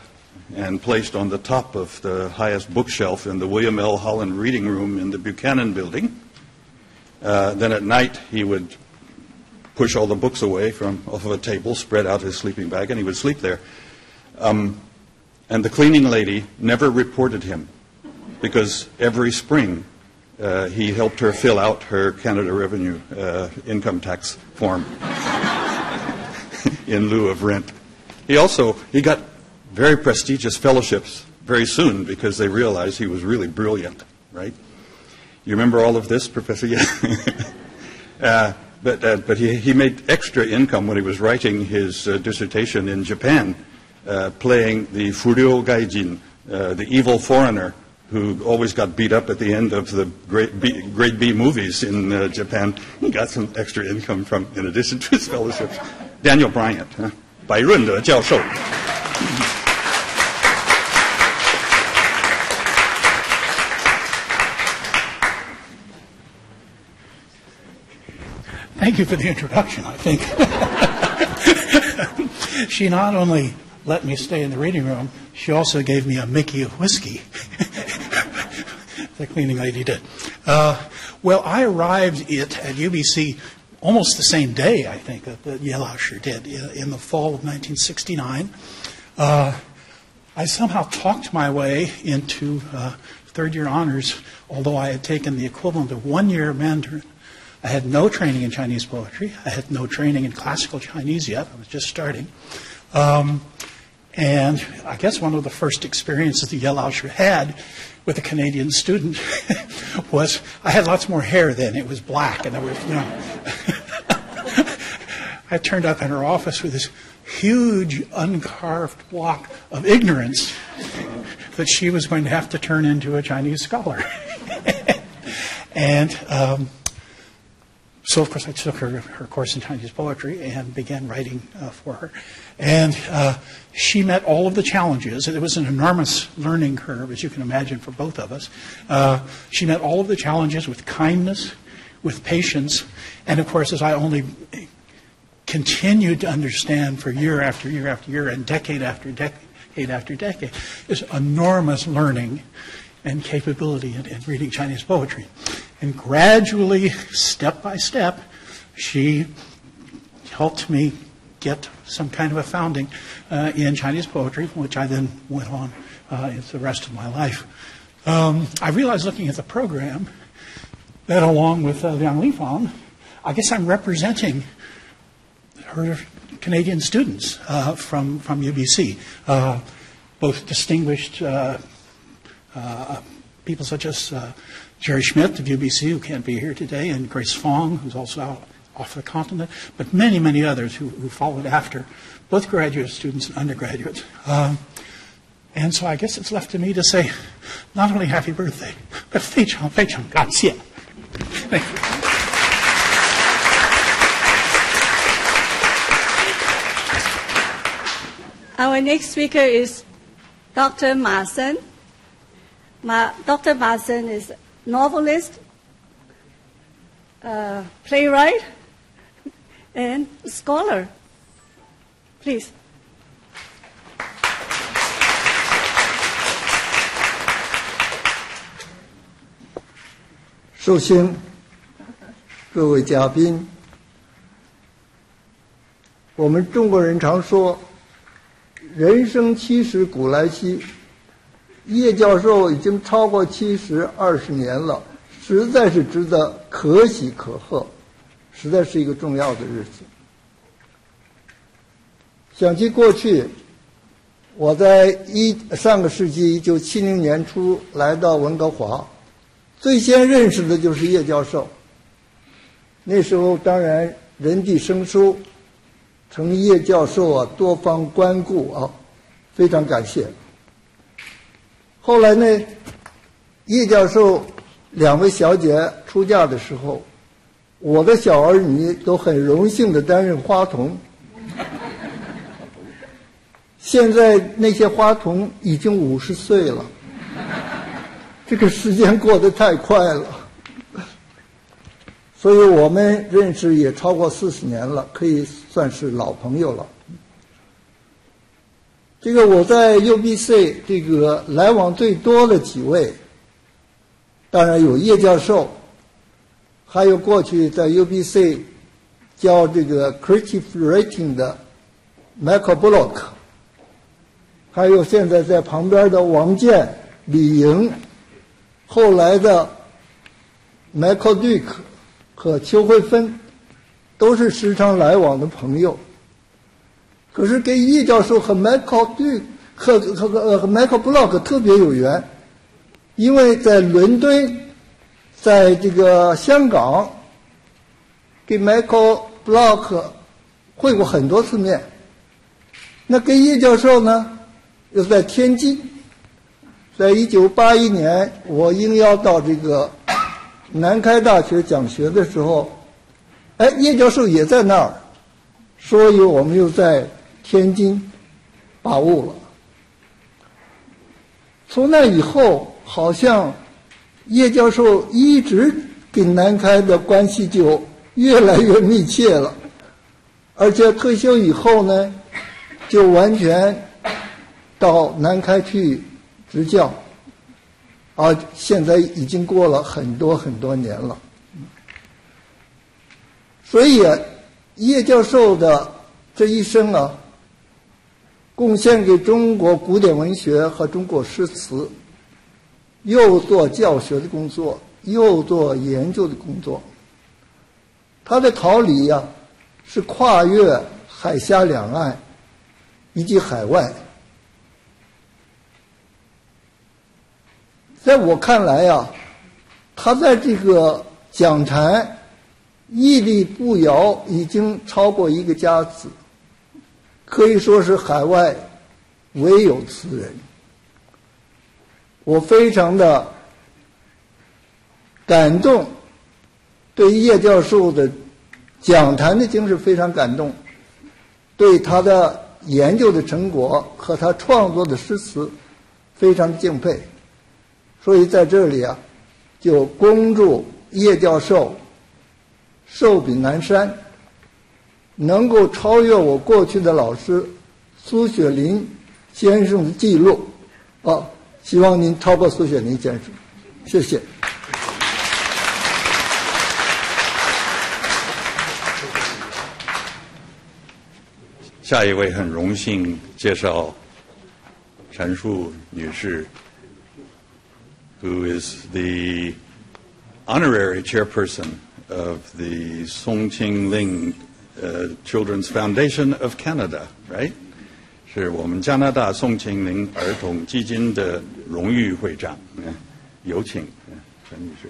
and placed on the top of the highest bookshelf in the William L. Holland Reading Room in the Buchanan Building. Uh, then at night, he would push all the books away from off of a table, spread out his sleeping bag, and he would sleep there. Um, and the cleaning lady never reported him because every spring uh, he helped her fill out her Canada Revenue uh, income tax form in lieu of rent. He also he got very prestigious fellowships very soon because they realized he was really brilliant, right? You remember all of this, Professor? Yeah. uh, but uh, but he, he made extra income when he was writing his uh, dissertation in Japan, uh, playing the Furio Gaijin, uh, the evil foreigner who always got beat up at the end of the great B, grade B movies in uh, Japan. He got some extra income from, in addition to his fellowships. Daniel Bryant, huh? 白润的教授。 You for the introduction, I think. she not only let me stay in the reading room, she also gave me a Mickey of whiskey. the cleaning lady did. Uh, well, I arrived it at UBC almost the same day, I think, that, that Yelausher did, in, in the fall of 1969. Uh, I somehow talked my way into uh, third year honors, although I had taken the equivalent of one year Mandarin. I had no training in Chinese poetry. I had no training in classical Chinese yet. I was just starting. Um, and I guess one of the first experiences that Yelausher had with a Canadian student was I had lots more hair then. It was black, and I was, you know. I turned up in her office with this huge uncarved block of ignorance that she was going to have to turn into a Chinese scholar. and um, so, of course, I took her, her course in Chinese poetry and began writing uh, for her. And uh, she met all of the challenges. It was an enormous learning curve, as you can imagine, for both of us. Uh, she met all of the challenges with kindness, with patience, and, of course, as I only continued to understand for year after year after year and decade after decade after decade, is enormous learning and capability in, in reading Chinese poetry. And gradually, step by step, she helped me get some kind of a founding uh, in Chinese poetry, which I then went on uh, into the rest of my life. Um, I realized looking at the program that along with uh, Liang Lifang, I guess I'm representing her Canadian students uh, from, from UBC, uh, both distinguished uh, people such as uh, Jerry Schmidt of UBC, who can't be here today, and Grace Fong, who's also out off the continent, but many, many others who, who followed after, both graduate students and undergraduates. Um, and so I guess it's left to me to say not only happy birthday, but 非常非常感谢. Thank you. Our next speaker is Dr. Ma Sen. Ma, Dr. Ma Sen is novelist, uh, playwright, and scholar. Please. 寿星，各位嘉宾，我们中国人常说“人生七十古来稀”， 叶教授已经超过七十二十年了，实在是值得可喜可贺。实在是一个重要的日子。想起过去，我在一上个世纪一九七零年初来到温哥华，最先认识的就是叶教授。那时候当然人地生疏，承叶教授啊多方关顾啊，非常感谢。后来呢，叶教授两位小姐出嫁的时候，我的小儿女都很荣幸的担任花童。现在那些花童已经五十岁了，这个时间过得太快了，所以我们认识也超过四十年了，可以算是老朋友了。这个我在 UBC 这个来往最多的几位，当然有叶教授，还有过去在 UBC 教这个 Creative Writing 的 Michael Bullock。还有现在在旁边的王健、李莹，后来的 Michael Duke 和邱慧芬，都是时常来往的朋友。可是跟叶教授和 Michael Duke 和和和 Michael Block 特别有缘，因为在伦敦，在这个香港，跟 Michael Block 会过很多次面。那跟叶教授呢？又在天津，在一九八一年，我应邀到这个南开大学讲学的时候，哎，叶教授也在那儿，所以我们又在天津把握了。从那以后，好像叶教授一直跟南开的关系就越来越密切了，而且退休以后呢，就完全。到南开去执教，啊，现在已经过了很多很多年了。所以叶教授的这一生啊，贡献给中国古典文学和中国诗词，又做教学的工作，又做研究的工作。他的桃李呀，是跨越海峡两岸以及海外。在我看来呀，他在这个讲坛屹立不摇，已经超过一个甲子，可以说是海外唯有此人。我非常的感动，对叶教授的讲坛的精神非常感动，对他的研究的成果和他创作的诗词非常敬佩。所以在这里啊，就恭祝叶教授寿比南山，能够超越我过去的老师苏雪林先生的记录。啊，希望您超过苏雪林先生，谢谢。下一位很荣幸介绍陈树女士。who is the honorary chairperson of the Songqingling. 呃 Children's Foundation of Canada, right? 是我们加拿大宋庆龄儿童基金的荣誉会长，嗯有请陈女士。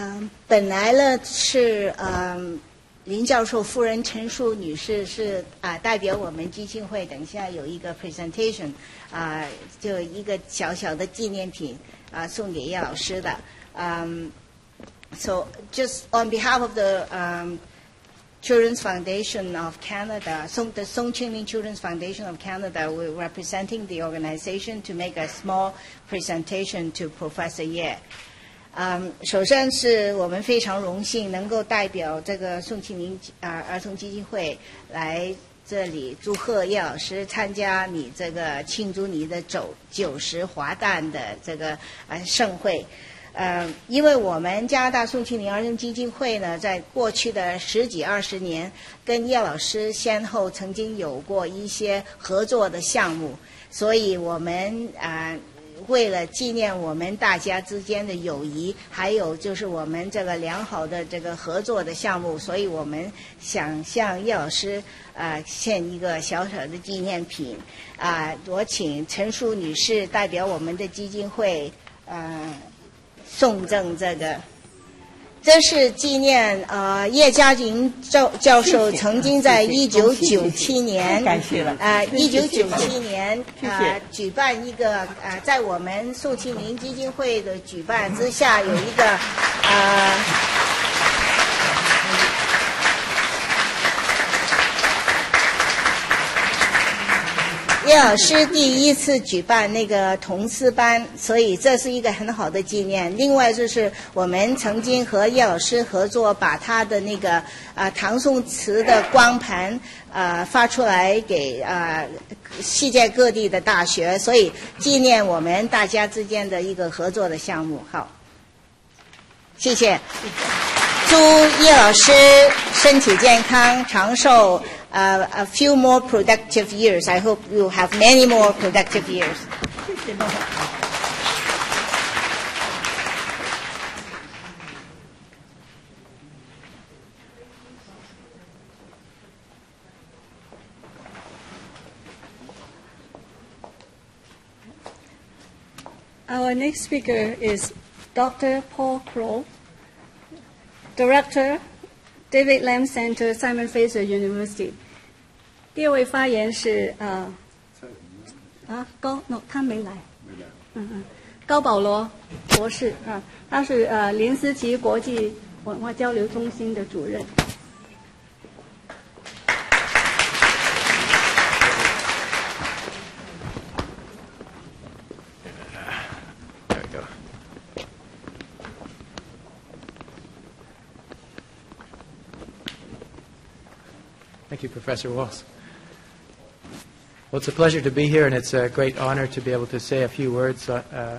嗯，本来呢是嗯，林教授夫人陈淑女士是啊代表我们基金会，等一下有一个 presentation 啊，就一个小小的纪念品啊送给叶老师的。嗯，so just on behalf of the um Children's Foundation of Canada, Song, the Song Ching-Ling Children's Foundation of Canada, we're representing the organization to make a small presentation to Professor Ye. 嗯，首先是我们非常荣幸能够代表这个宋庆龄啊儿童基金会来这里祝贺叶老师参加你这个庆祝你的九九十华诞的这个啊盛会。呃，因为我们加拿大宋庆龄儿童基金会呢，在过去的十几二十年，跟叶老师先后曾经有过一些合作的项目，所以我们啊、为了纪念我们大家之间的友谊，还有就是我们这个良好的这个合作的项目，所以我们想向叶老师啊、献一个小小的纪念品啊、我请陈淑女士代表我们的基金会呃送赠这个。这是纪念呃叶嘉莹教教授曾经在一九九七年，呃，一九九七年呃举办一个呃，在我们宋庆龄基金会的举办之下，有一个呃。叶老师第一次举办那个童诗班，所以这是一个很好的纪念。另外就是我们曾经和叶老师合作，把他的那个啊、唐宋词的光盘啊、发出来给啊、世界各地的大学，所以纪念我们大家之间的一个合作的项目。好，谢谢。祝叶老师身体健康、长寿。uh, a few more productive years. I hope you have many more productive years. Our next speaker is Dr. Paul Crow, Director David Lam Center, Simon Fraser University. 第二位发言是呃啊高 no 他没来，嗯嗯，高保罗博士啊，他是呃林思琪国际文化交流中心的主任。Thank you, Professor Walls. Well, it's a pleasure to be here, and it's a great honor to be able to say a few words, uh, uh,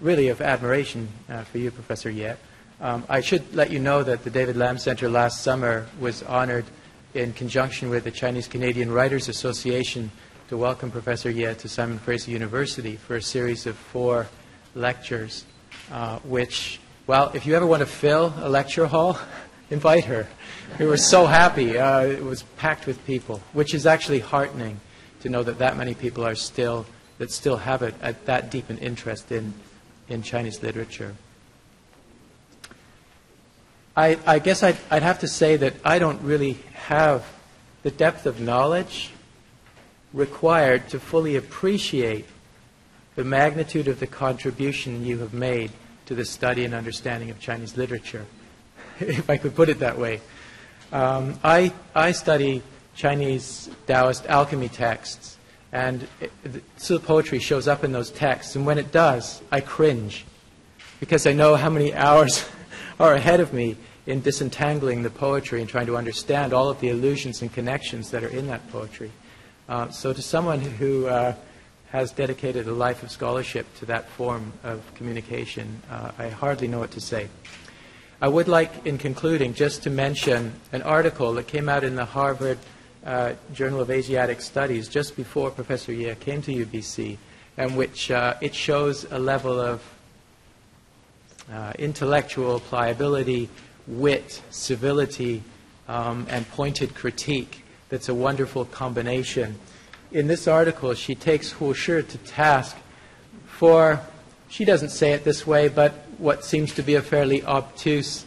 really of admiration uh, for you, Professor Ye. Um, I should let you know that the David Lam Center last summer was honored in conjunction with the Chinese Canadian Writers Association to welcome Professor Ye to Simon Fraser University for a series of four lectures, uh, which, well, if you ever want to fill a lecture hall, invite her. We were so happy. Uh, it was packed with people, which is actually heartening to know that that many people are still, that still have it at that deep an interest in, in Chinese literature. I, I guess I'd, I'd have to say that I don't really have the depth of knowledge required to fully appreciate the magnitude of the contribution you have made to the study and understanding of Chinese literature, if I could put it that way. Um, I, I study Chinese Taoist alchemy texts, and it, the Tzu poetry shows up in those texts, and when it does, I cringe because I know how many hours are ahead of me in disentangling the poetry and trying to understand all of the allusions and connections that are in that poetry. Uh, so, to someone who uh, has dedicated a life of scholarship to that form of communication, uh, I hardly know what to say. I would like, in concluding, just to mention an article that came out in the Harvard uh, Journal of Asiatic Studies just before Professor Ye came to UBC, and which uh, it shows a level of uh, intellectual pliability, wit, civility, um, and pointed critique that's a wonderful combination. In this article, she takes Hu Shi to task for, she doesn't say it this way, but what seems to be a fairly obtuse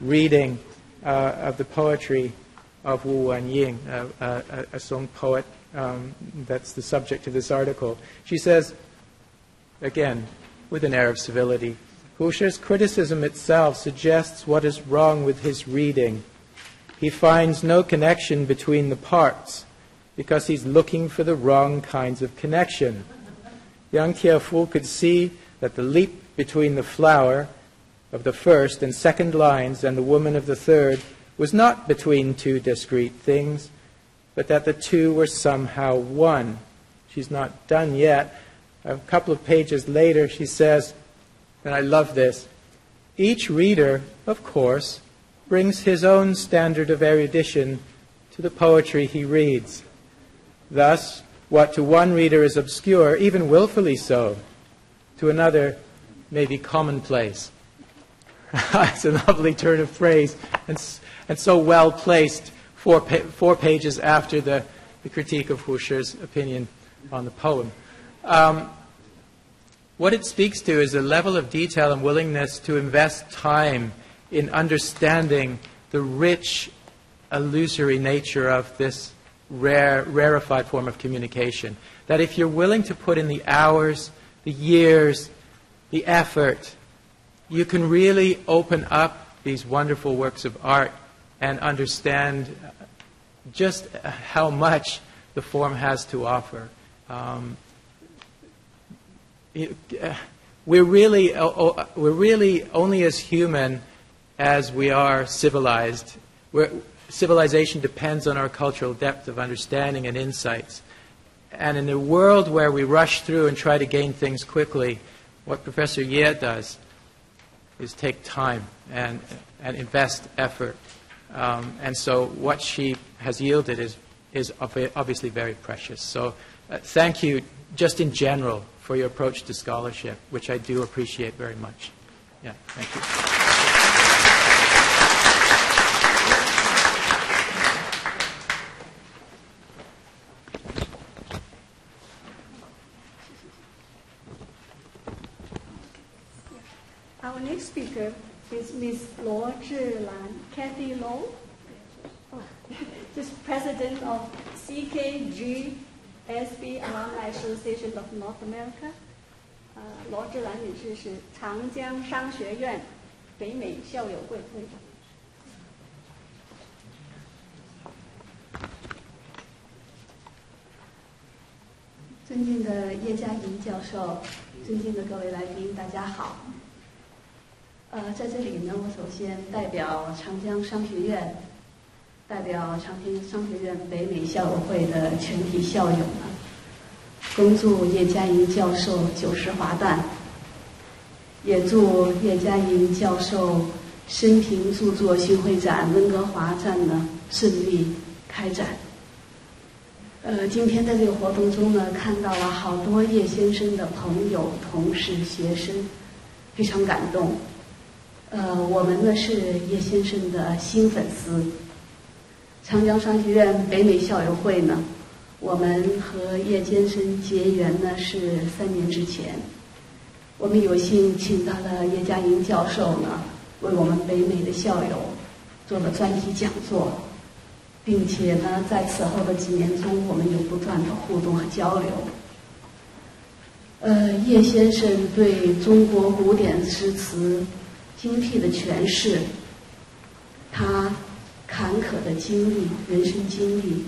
reading uh, of the poetry of Wu Wanying, a, a Song poet um, that's the subject of this article. She says, again, with an air of civility, Shi's criticism itself suggests what is wrong with his reading. He finds no connection between the parts because he's looking for the wrong kinds of connection. Yang Tiafu could see that the leap between the flower of the first and second lines and the woman of the third was not between two discrete things, but that the two were somehow one. She's not done yet. A couple of pages later, she says, and I love this. Each reader, of course, brings his own standard of erudition to the poetry he reads. Thus, what to one reader is obscure, even willfully so, to another may be commonplace. it's a lovely turn of phrase and, and so well placed four, pa- four pages after the, the critique of Husserl's opinion on the poem. Um, what it speaks to is a level of detail and willingness to invest time in understanding the rich, illusory nature of this rare, rarefied form of communication. That if you're willing to put in the hours, the years, the effort, you can really open up these wonderful works of art and understand just how much the form has to offer. Um, uh, we're really, uh, uh, we're really only as human as we are civilized. We're, civilization depends on our cultural depth of understanding and insights. And in a world where we rush through and try to gain things quickly, what Professor Ye does is take time and, and invest effort. Um, and so what she has yielded is, is obviously very precious. So uh, thank you, just in general, for your approach to scholarship, which I do appreciate very much. Yeah, thank you. Is Ms. Luo Zhilan, Kathy Luo, oh, just president of CKG SB Alumni Association of North America。呃，罗志兰女士是长江商学院北美校友会会长。尊敬的叶嘉莹教授，尊敬的各位来宾，大家好。呃，在这里呢，我首先代表长江商学院，代表长江商学院北美校友会的全体校友呢，恭祝叶嘉莹教授九十华诞，也祝叶嘉莹教授生平著作巡回展温哥华站呢顺利开展。呃，今天在这个活动中呢，看到了好多叶先生的朋友、同事、学生，非常感动。呃，我们呢是叶先生的新粉丝。长江商学院北美校友会呢，我们和叶先生结缘呢是三年之前。我们有幸请到了叶嘉莹教授呢，为我们北美的校友做了专题讲座，并且呢，在此后的几年中，我们有不断的互动和交流。呃，叶先生对中国古典诗词。精辟的诠释，他坎坷的经历、人生经历，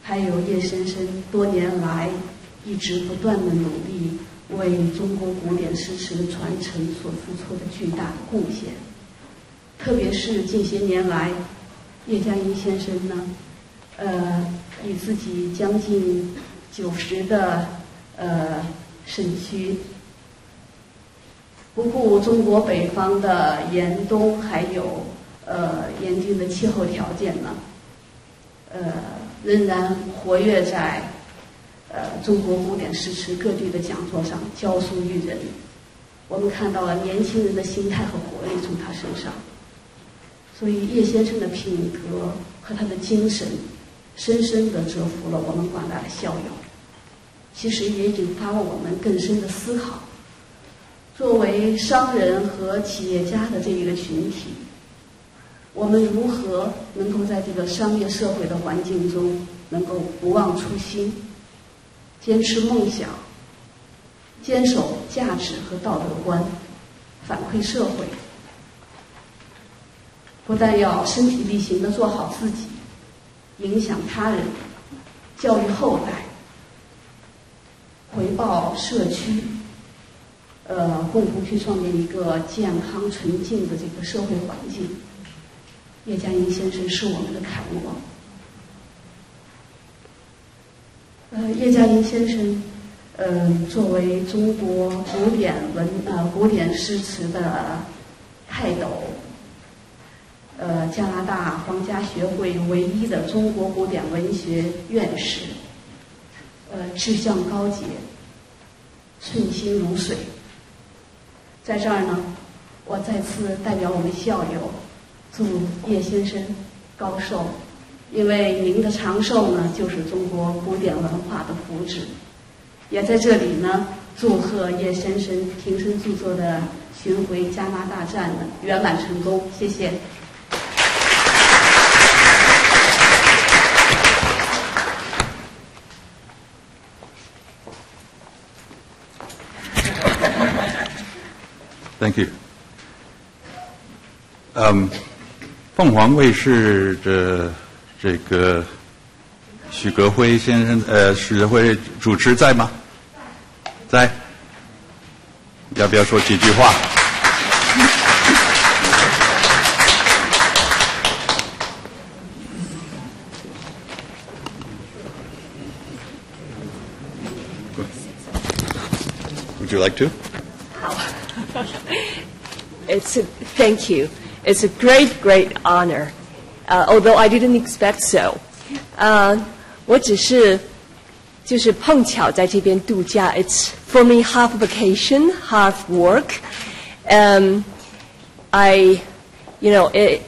还有叶先生多年来一直不断的努力为中国古典诗词的传承所付出的巨大的贡献。特别是近些年来，叶嘉莹先生呢，呃，以自己将近九十的呃肾虚。不顾中国北方的严冬，还有呃严峻的气候条件呢，呃，仍然活跃在呃中国古典诗词各地的讲座上，教书育人。我们看到了年轻人的心态和活力从他身上，所以叶先生的品格和他的精神，深深的折服了我们广大的校友。其实也引发了我们更深的思考。作为商人和企业家的这一个群体，我们如何能够在这个商业社会的环境中，能够不忘初心，坚持梦想，坚守价值和道德观，反馈社会？不但要身体力行的做好自己，影响他人，教育后代，回报社区。呃，共同去创建一个健康纯净的这个社会环境。叶嘉莹先生是我们的楷模。呃，叶嘉莹先生，呃，作为中国古典文呃古典诗词的泰斗，呃，加拿大皇家学会唯一的中国古典文学院士，呃，志向高洁，寸心如水。在这儿呢，我再次代表我们校友，祝叶先生高寿，因为您的长寿呢，就是中国古典文化的福祉。也在这里呢，祝贺叶先生平生著作的巡回加拿大站的圆满成功。谢谢。Thank you. 嗯，凤凰卫视的这个许格辉先生，呃，许格辉主持在吗？在。要不要说几句话？Would you like to? It's a, thank you. It's a great, great honor. Uh, although I didn't expect so. Uh, 我只是就是碰巧在这边度假。It's for me half vacation, half work. Um, I, you know, it,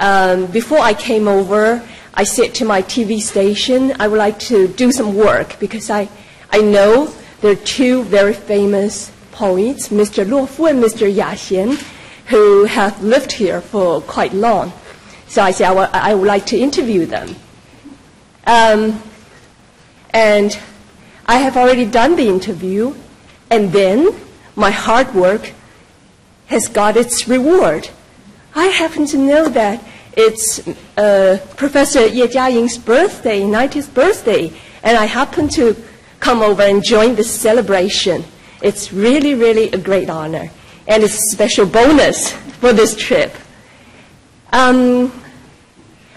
um, before I came over, I said to my TV station, I would like to do some work because I, I know there are two very famous poets, Mr. Luo Fu and Mr. Ya Xian, who have lived here for quite long. So I said I would, would like to interview them. Um, and I have already done the interview, and then my hard work has got its reward. I happen to know that it's uh, Professor Ye Jiaying's birthday, 90th birthday, and I happen to come over and join this celebration. It's really, really a great honor, and a special bonus for this trip. Um,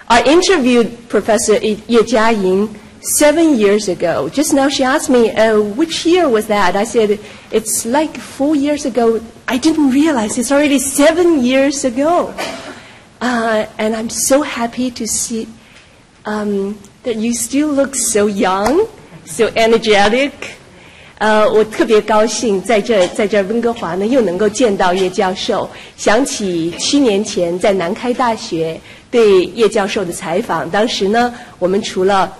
I interviewed Professor Ye Jiaying seven years ago. Just now she asked me, uh, which year was that? I said, it's like four years ago. I didn't realize it's already seven years ago. Uh, and I'm so happy to see um, that you still look so young, so energetic. 呃，我特别高兴在这在这温哥华呢，又能够见到叶教授。想起七年前在南开大学对叶教授的采访，当时呢，我们除了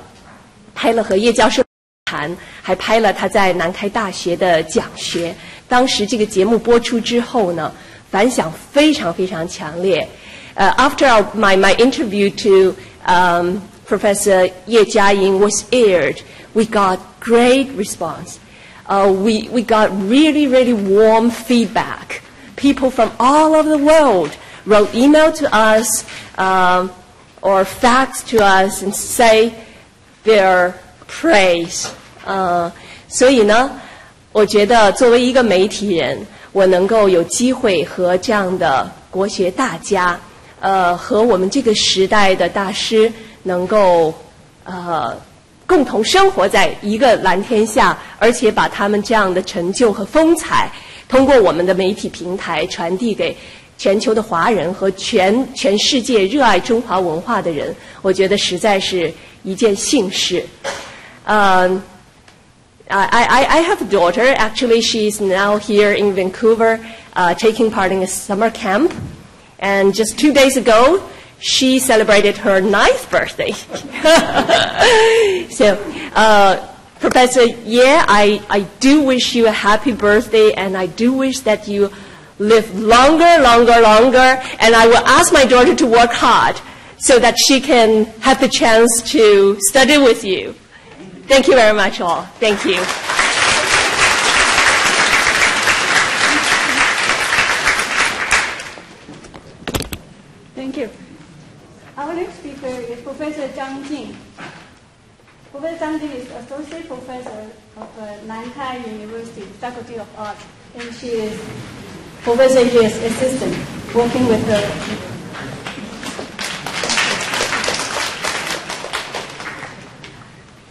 拍了和叶教授谈，还拍了他在南开大学的讲学。当时这个节目播出之后呢，反响非常非常强烈。呃、，After my my interview to um, Professor Ye Jiaying was aired, we got great response. Uh, we we got really really warm feedback. People from all over the world wrote email to us um, or fax to us and say their praise. 呃，所以呢，我觉得作为一个媒体人，我能够有机会和这样的国学大家，呃，和我们这个时代的大师能够呃 共同生活在一个蓝天下，而且把他们这样的成就和风采，通过我们的媒体平台传递给全球的华人和全全世界热爱中华文化的人，我觉得实在是一件幸事。Um, I, I, I have a daughter. Actually, she is now here in Vancouver uh, taking part in a summer camp. And just two days ago, she celebrated her ninth birthday. so, uh, Professor Ye, I, I do wish you a happy birthday, and I do wish that you live longer, longer, longer, and I will ask my daughter to work hard so that she can have the chance to study with you. Thank you very much, all. Thank you. Thank you. Our next speaker is Professor Zhang Jing. Professor Zhang Jing is Associate Professor of uh, Nankai University Faculty of Arts, and she is Professor Ye's assistant, working with her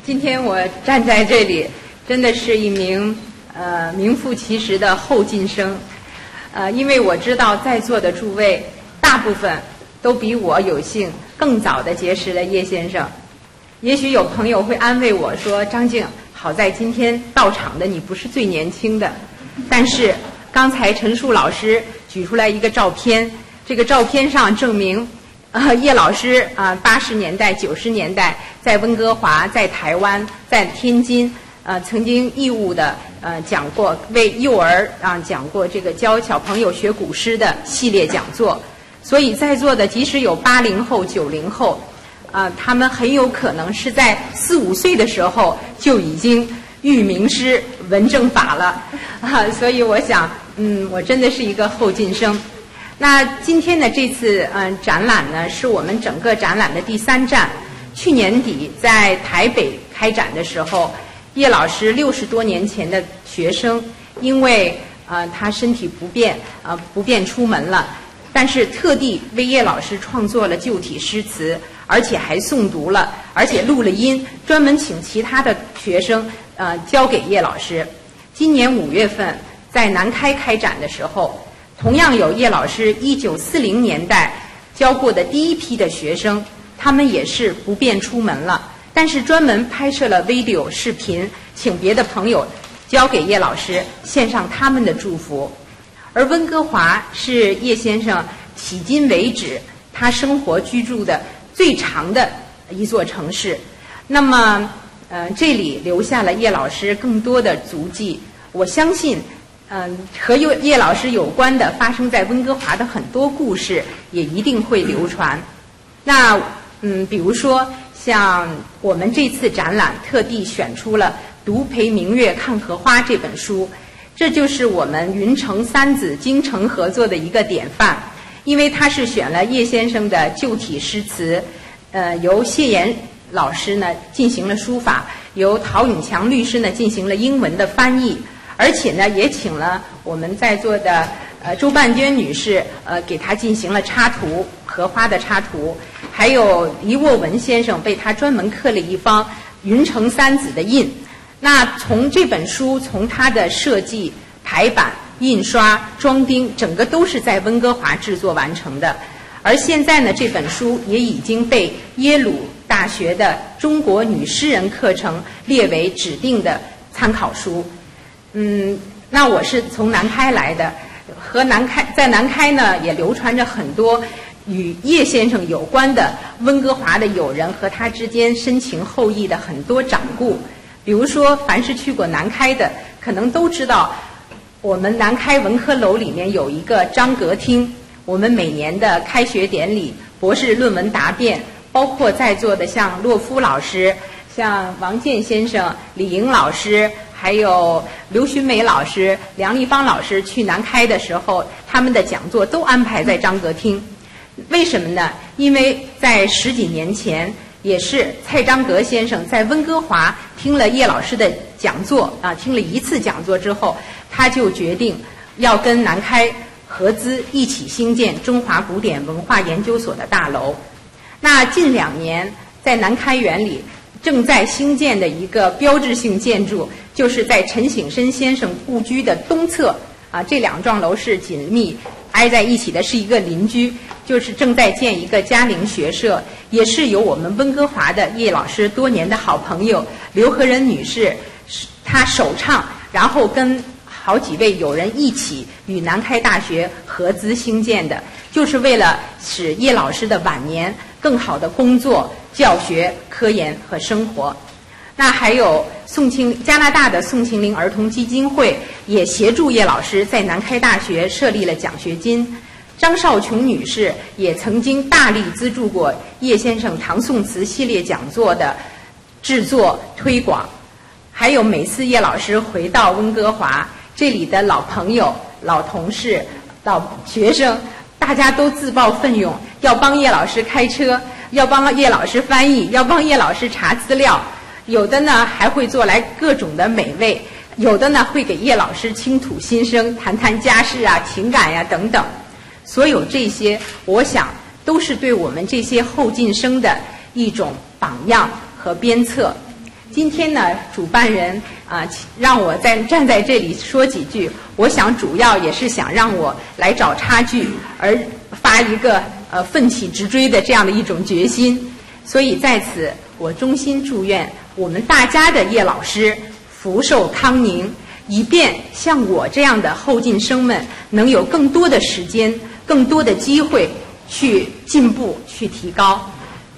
今天我站在这里， 真的是一名呃名副其实的后进生。呃，因为我知道在座的诸位大部分都比我有幸 更早的结识了叶先生。也许有朋友会安慰我说：“张静，好在今天到场的你不是最年轻的。”但是刚才陈树老师举出来一个照片，这个照片上证明，呃，叶老师啊，八十年代、九十年代在温哥华、在台湾、在天津，呃，曾经义务的呃讲过为幼儿啊讲过这个教小朋友学古诗的系列讲座。所以在座的即使有八零后、九零后，啊，他们很有可能是在四五岁的时候就已经育名师、闻正法了，啊，所以我想，嗯，我真的是一个后进生。那今天的这次嗯展览呢，是我们整个展览的第三站。去年底在台北开展的时候，叶老师六十多年前的学生，因为呃他身体不便，呃不便出门了。但是特地为叶老师创作了旧体诗词，而且还诵读了，而且录了音，专门请其他的学生呃交给叶老师。今年五月份在南开开展的时候，同样有叶老师一九四零年代教过的第一批的学生，他们也是不便出门了，但是专门拍摄了 video 视频，请别的朋友交给叶老师，献上他们的祝福。而温哥华是叶先生迄今为止他生活居住的最长的一座城市。那么，呃，这里留下了叶老师更多的足迹。我相信，嗯，和叶叶老师有关的发生在温哥华的很多故事也一定会流传。那，嗯，比如说像我们这次展览特地选出了《独陪明月看荷花》这本书。这就是我们云城三子京城合作的一个典范，因为他是选了叶先生的旧体诗词，呃，由谢岩老师呢进行了书法，由陶永强律师呢进行了英文的翻译，而且呢也请了我们在座的呃周半娟女士呃给他进行了插图，荷花的插图，还有黎沃文先生为他专门刻了一方云城三子的印。那从这本书，从它的设计、排版、印刷、装订，整个都是在温哥华制作完成的。而现在呢，这本书也已经被耶鲁大学的中国女诗人课程列为指定的参考书。嗯，那我是从南开来的，和南开在南开呢也流传着很多与叶先生有关的温哥华的友人和他之间深情厚谊的很多掌故。比如说，凡是去过南开的，可能都知道，我们南开文科楼里面有一个张阁厅。我们每年的开学典礼、博士论文答辩，包括在座的像洛夫老师、像王健先生、李莹老师，还有刘寻梅老师、梁立芳老师去南开的时候，他们的讲座都安排在张阁厅。为什么呢？因为在十几年前。也是蔡章阁先生在温哥华听了叶老师的讲座啊，听了一次讲座之后，他就决定要跟南开合资一起兴建中华古典文化研究所的大楼。那近两年在南开园里正在兴建的一个标志性建筑，就是在陈省身先生故居的东侧啊，这两幢楼是紧密挨在一起的，是一个邻居。就是正在建一个嘉陵学社，也是由我们温哥华的叶老师多年的好朋友刘和仁女士，她首唱，然后跟好几位友人一起与南开大学合资兴建的，就是为了使叶老师的晚年更好的工作、教学、科研和生活。那还有宋庆加拿大的宋庆龄儿童基金会也协助叶老师在南开大学设立了奖学金。张少琼女士也曾经大力资助过叶先生唐宋词系列讲座的制作推广，还有每次叶老师回到温哥华，这里的老朋友、老同事、老学生，大家都自报奋勇，要帮叶老师开车，要帮叶老师翻译，要帮叶老师查资料，有的呢还会做来各种的美味，有的呢会给叶老师倾吐心声，谈谈家事啊、情感呀等等。所有这些，我想都是对我们这些后进生的一种榜样和鞭策。今天呢，主办人啊、让我在站在这里说几句，我想主要也是想让我来找差距，而发一个呃奋起直追的这样的一种决心。所以在此，我衷心祝愿我们大家的叶老师福寿康宁，以便像我这样的后进生们能有更多的时间、更多的机会去进步、去提高。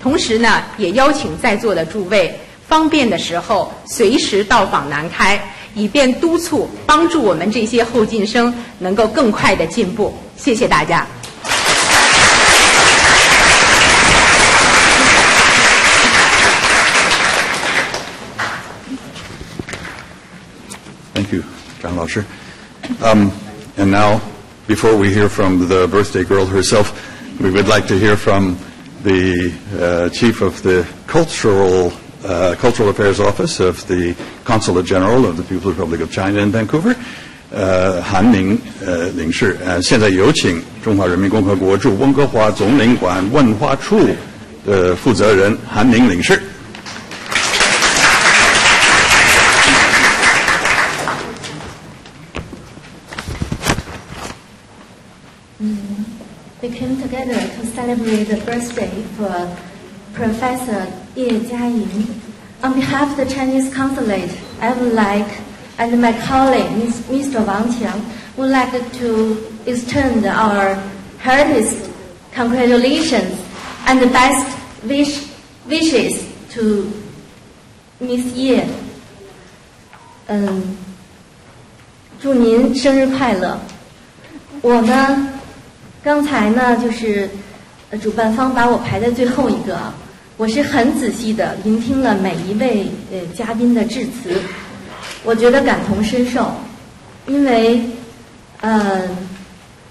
同时呢，也邀请在座的诸位，方便的时候随时到访南开，以便督促、帮助我们这些后进生能够更快的进步。谢谢大家。John Lauscher. Um, and now, before we hear from the birthday girl herself, we would like to hear from the uh, chief of the cultural uh, cultural affairs office of the consulate general of the People's Republic of China in Vancouver. 呃，韩宁呃领事，呃，现在有请中华人民共和国驻温哥华总领馆文化处的负责人韩宁领事。 celebrate the birthday for Professor Ye Jiaying. On behalf of the Chinese consulate, I would like, and my colleague, Mr. Wang Qiang, would like to extend our heartiest congratulations and the best wish, wishes to Miss Ye. 嗯，祝您生日快乐！我呢，刚才呢，就是呃 主办方把我排在最后一个，我是很仔细的聆听了每一位呃嘉宾的致辞，我觉得感同身受，因为呃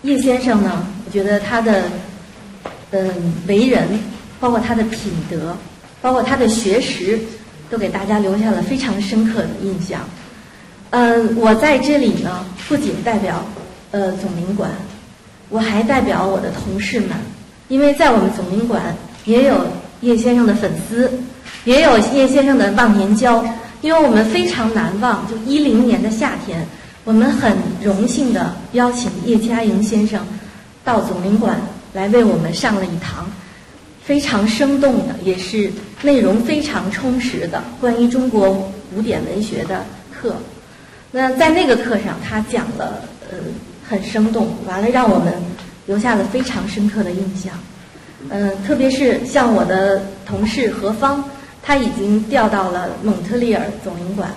叶先生呢，我觉得他的嗯为人，包括他的品德，包括他的学识，都给大家留下了非常深刻的印象。嗯，我在这里呢，不仅代表呃总领馆。我还代表我的同事们，因为在我们总领馆也有叶先生的粉丝，也有叶先生的忘年交。因为我们非常难忘，就一零年的夏天，我们很荣幸的邀请叶嘉莹先生到总领馆来为我们上了一堂非常生动的，也是内容非常充实的关于中国古典文学的课。那在那个课上，他讲了呃。很生动，完了让我们留下了非常深刻的印象。嗯、特别是像我的同事何芳，他已经调到了蒙特利尔总领馆，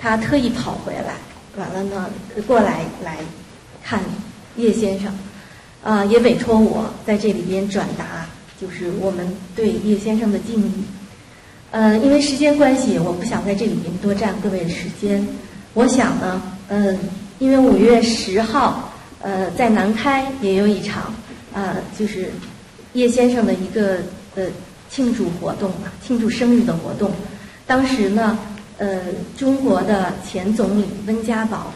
他特意跑回来，完了呢过来来看叶先生，啊、也委托我在这里边转达，就是我们对叶先生的敬意。呃，因为时间关系，我不想在这里边多占各位的时间。我想呢，嗯、因为五月十号，呃，在南开也有一场，呃，就是叶先生的一个呃庆祝活动吧，庆祝生日的活动。当时呢，呃，中国的前总理温家宝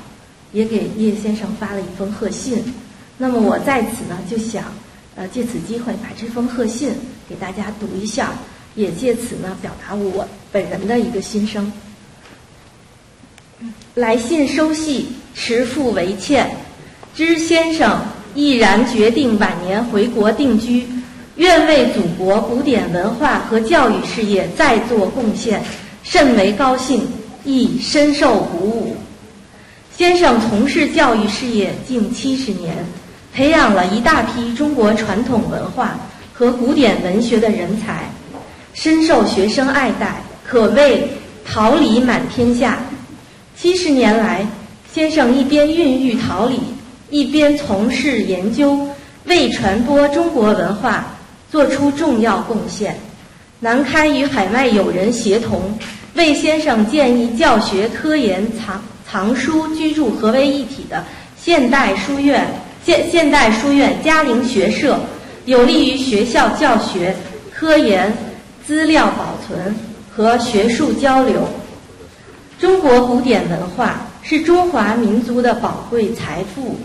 也给叶先生发了一封贺信。那么我在此呢，就想呃借此机会把这封贺信给大家读一下，也借此呢表达我本人的一个心声。来信收系，持付为歉。知先生毅然决定晚年回国定居，愿为祖国古典文化和教育事业再做贡献，甚为高兴，亦深受鼓舞。先生从事教育事业近七十年，培养了一大批中国传统文化和古典文学的人才，深受学生爱戴，可谓桃李满天下。七十年来，先生一边孕育桃李，一边从事研究，为传播中国文化做出重要贡献。南开与海外友人协同，为先生建议教学、科研、藏藏书、居住合为一体的现代书院现现代书院嘉陵学社，有利于学校教学、科研、资料保存和学术交流。中国古典文化是中华民族的宝贵财富，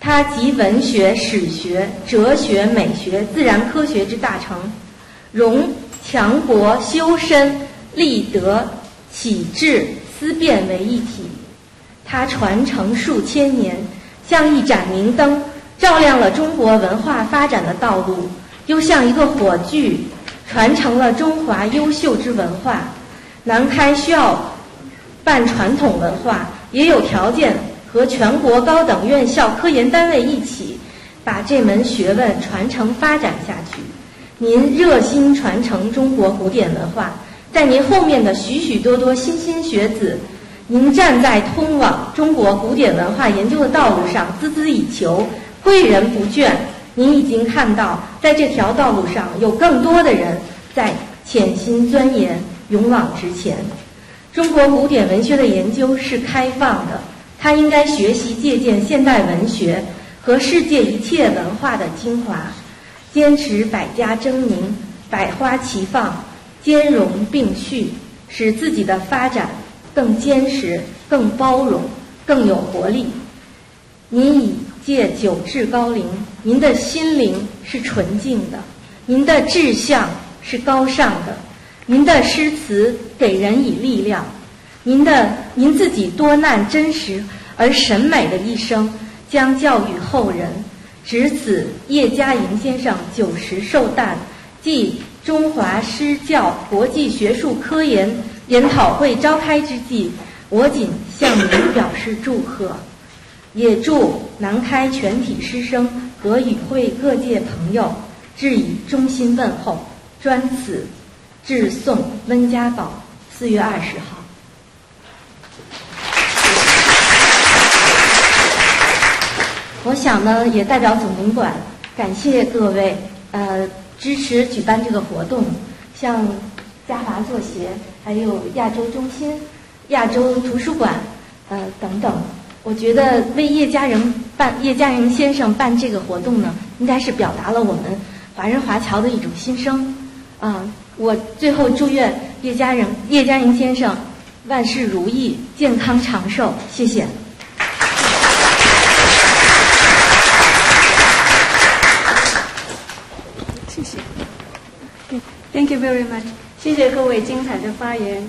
它集文学、史学、哲学、美学、自然科学之大成，融强国修身、立德、启智思辨为一体。它传承数千年，像一盏明灯，照亮了中国文化发展的道路；又像一个火炬，传承了中华优秀之文化。南开需要办传统文化，也有条件和全国高等院校科研单位一起，把这门学问传承发展下去。您热心传承中国古典文化，在您后面的许许多多莘莘学子，您站在通往中国古典文化研究的道路上，孜孜以求，诲人不倦。您已经看到，在这条道路上，有更多的人在潜心钻研，勇往直前。中国古典文学的研究是开放的，他应该学习借鉴现代文学和世界一切文化的精华。坚持百家争鸣、百花齐放、兼容并蓄，使自己的发展更坚实、更包容、更有活力。您已届九至高龄，您的心灵是纯净的，您的志向是高尚的，您的诗词给人以力量，您的您自己多难真实而审美的一生，将教育后人。值此叶嘉莹先生九十寿诞，即中华诗教国际学术科研研讨会召开之际，我谨向您表示祝贺，也祝南开全体师生和与会各界朋友致以衷心问候。专此致送温家宝，四月二十号。我想呢，也代表总领馆感谢各位呃支持举办这个活动，像嘉华作协，还有亚洲中心、亚洲图书馆呃等等。我觉得为叶嘉莹办叶嘉莹先生办这个活动呢，应该是表达了我们华人华侨的一种心声。啊，我最后祝愿叶嘉莹叶嘉莹先生万事如意、健康长寿。谢谢。Thank you very much。谢谢各位精彩的发言。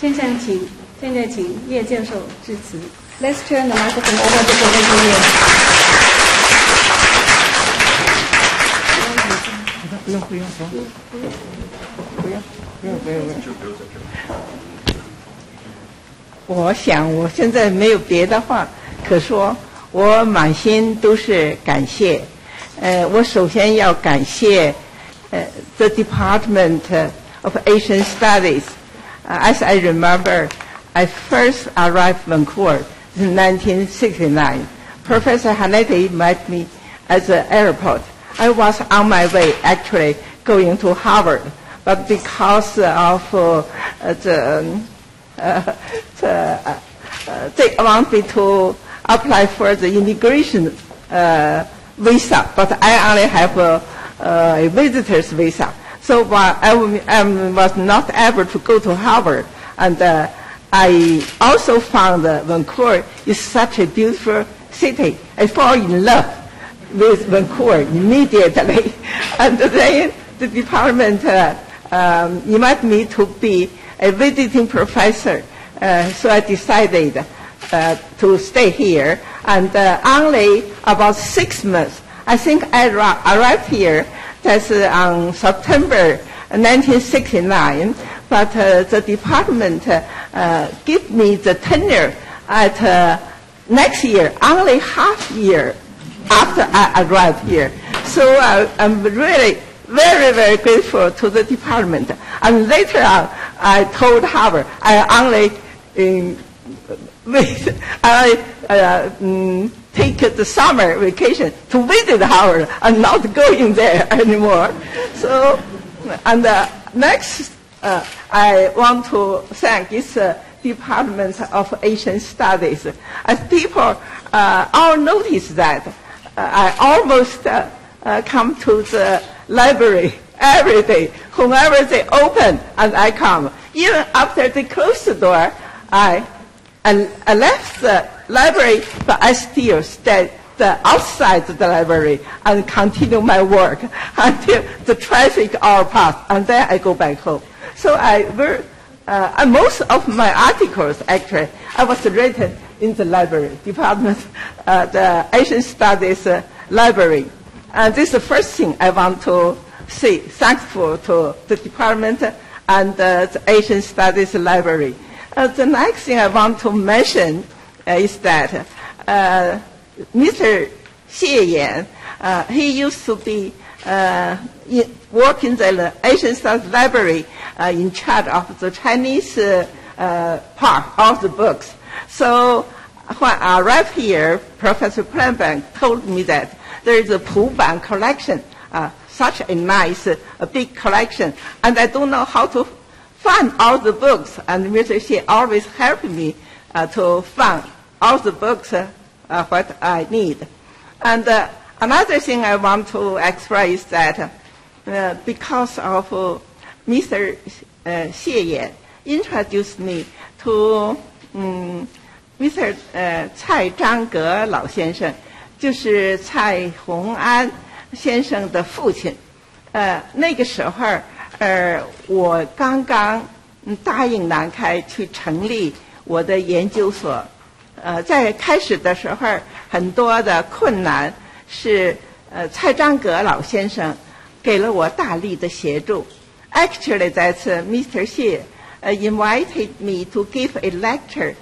现在请，现在请叶教授致辞。Let's turn the microphone over to Professor Ye。不用不用说，不用不用不用不用。我想我现在没有别的话可说，我满心都是感谢。呃，我首先要感谢。Uh, the Department of Asian Studies. Uh, as I remember, I first arrived in Vancouver in 1969. Professor Hanetti met me at the airport. I was on my way actually going to Harvard, but because of uh, the, uh, the uh, they want me to apply for the immigration uh, visa, but I only have a uh, visitor's visa. So I, was not able to go to Harvard. And uh, I also found that Vancouver is such a beautiful city. I fall in love with Vancouver immediately. and then the department uh, um, invited me to be a visiting professor. Uh, so I decided uh, to stay here. And uh, only about six months I think I arrived here that's on September 1969, but uh, the department uh, gave me the tenure at uh, next year, only half year after I arrived here. So uh, I'm really very, very grateful to the department. And later on, I told Harvard I only um, I uh, um, take the summer vacation to visit Harvard and not going there anymore. So, and uh, next, uh, I want to thank this uh, Department of Asian Studies. As people uh, all notice that uh, I almost come to the library every day. Whenever they open and I come. Even after they close the door, I, I, I left the library, but I still stay the outside the library and continue my work until the traffic hour pass, and then I go back home. So I very uh, and most of my articles, actually, I was written in the library department, uh, the Asian Studies uh, library. And this is the first thing I want to say, thankful to the department and uh, the Asian Studies library. Uh, the next thing I want to mention uh, is that uh, Mr. Xie Yan, he used to be in, work in the Asian Studies Library in charge of the Chinese part of the books. So when I arrived here, Professor Planbank told me that there is a Puban collection, uh, such a nice, a big collection, and I don't know how to find all the books. And Mr. Xie always helped me uh, to find all the books uh, uh, what I need. And uh, another thing I want to express is that uh, because of uh, Mr. Uh, Xie Yan introduced me to um, Mr. 呃蔡章阁老先生，就是蔡宏安先生的父亲。呃，那个时候， 呃，我刚刚答应南开去成立我的研究所。呃，在开始的时候，很多的困难是呃蔡章阁老先生给了我大力的协助。Actually, that's Mr. Xie uh, invited me to give a lecture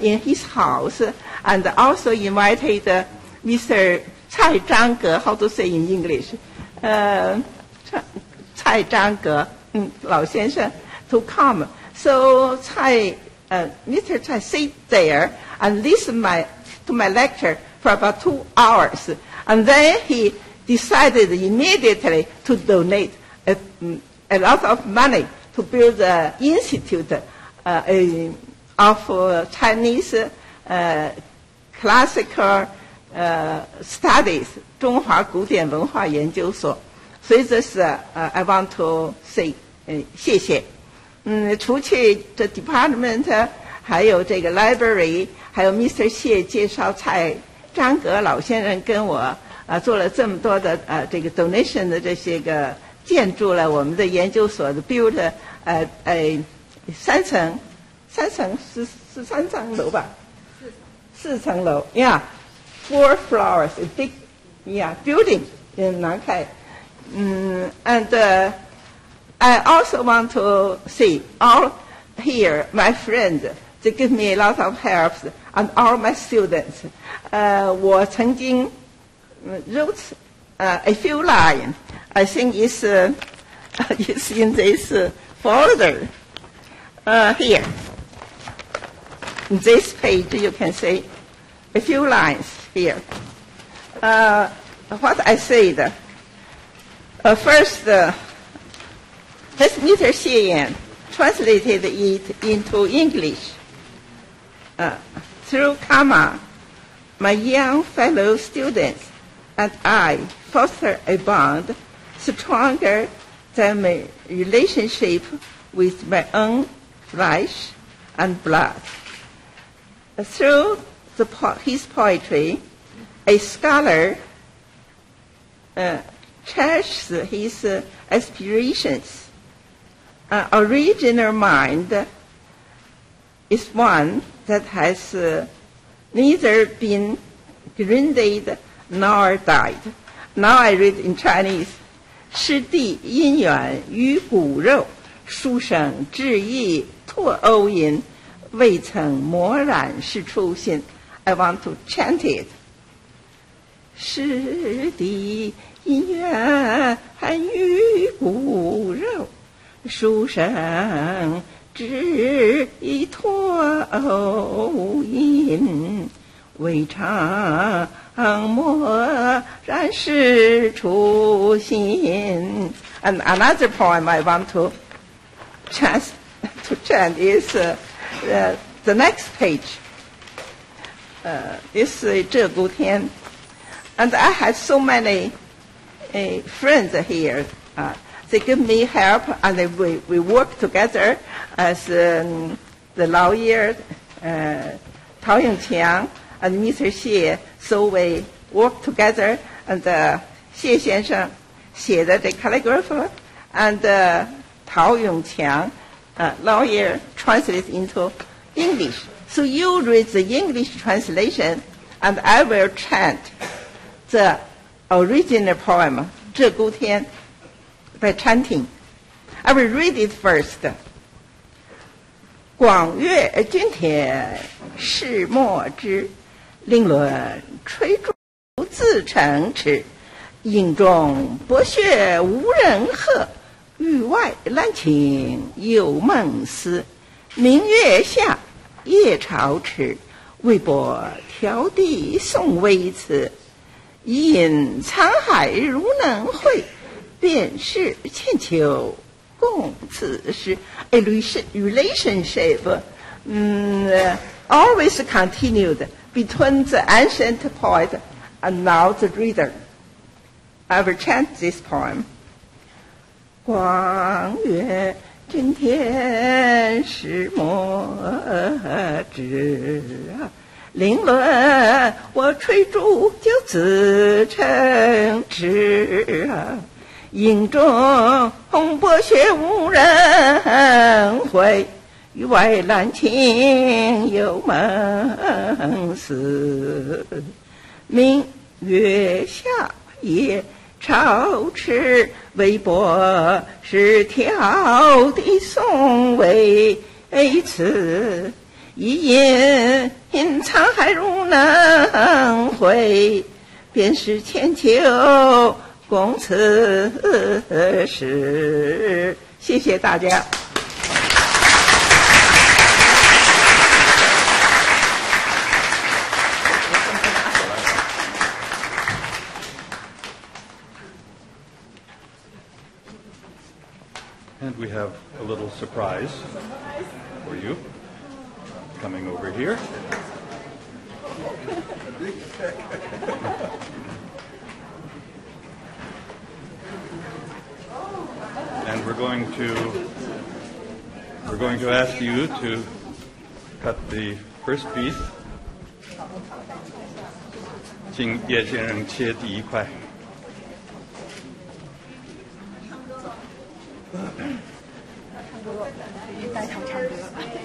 in his house and also invited Mr. Cai Zhangge, how to say in English, uh, Cai Zhangge, 嗯，老先生 to come. So Cai, uh, Mr. Cai sit there and listen my, to my lecture for about two hours. And then he decided immediately to donate a, a lot of money to build an institute uh, a, of uh, Chinese uh, classical uh, studies 中华古典文化研究所。 所以这是呃、uh,，I want to say，嗯，谢谢。嗯，除去这 department，还有这个 library，还有 Mr. 谢介绍蔡张格老先生跟我啊做了这么多的呃这个 donation 的这些个建筑了我们的研究所的 build 呃呃三层三层是是三层楼吧？四层楼，Yeah，four floors，a big yeah building in 南开。Mm, and uh, I also want to say, all here, my friends, they give me a lot of help, and all my students. Uh, 我曾经 wrote uh, a few lines. I think it's, uh, it's in this folder uh, here. In this page, you can see a few lines here. Uh, what I said. First, this Mr. Xie Yan translated it into English. Uh, through Karma, my young fellow students and I foster a bond stronger than my relationship with my own flesh and blood. Through po- his poetry, a scholar uh, cherishes his uh, aspirations. Uh, original mind is one that has uh, neither been grounded nor died. Now I read in Chinese. 师弟因缘于骨肉，书生志意拓欧音，未曾磨染是初心。I want to chant it. 师弟 因缘于骨肉，书生志意拓欧音，未尝默然是初心。And another poem I want to chant, to chant is uh, the next page. Uh, this is 鹧鸪天. And I have so many uh, friends here. Uh, they give me help and they, we, we work together as um, the lawyer, uh, Tao Yongqiang and Mr. Xie. So we work together and uh, Xie 先生写的 the calligrapher and uh, Tao Yongqiang uh, lawyer translate into English. So you read the English translation, and I will chant the original poem, 鹧鸪天, by chanting. I will read it first. 广粤君天世莫知，凌乱吹竹自成池。影中博学无人和，域外兰亭有梦思。明月下，夜潮池，微波迢递送微词。一饮沧海如能会，便是千秋共此时。A relationship, 嗯 always continued between the ancient poet and now the reader. I will chant this poem. 光月今天是莫知，凌乱我吹竹就自成池。营中博学无人会，域外兰亭有梦思。明月下，夜。潮池微波是迢递送微词，一饮沧海如能回，便是千秋共此时。谢谢大家。And we have a little surprise for you coming over here. and we're going to we're going to ask you to cut the first piece. 请叶先生切第一块。带头唱歌。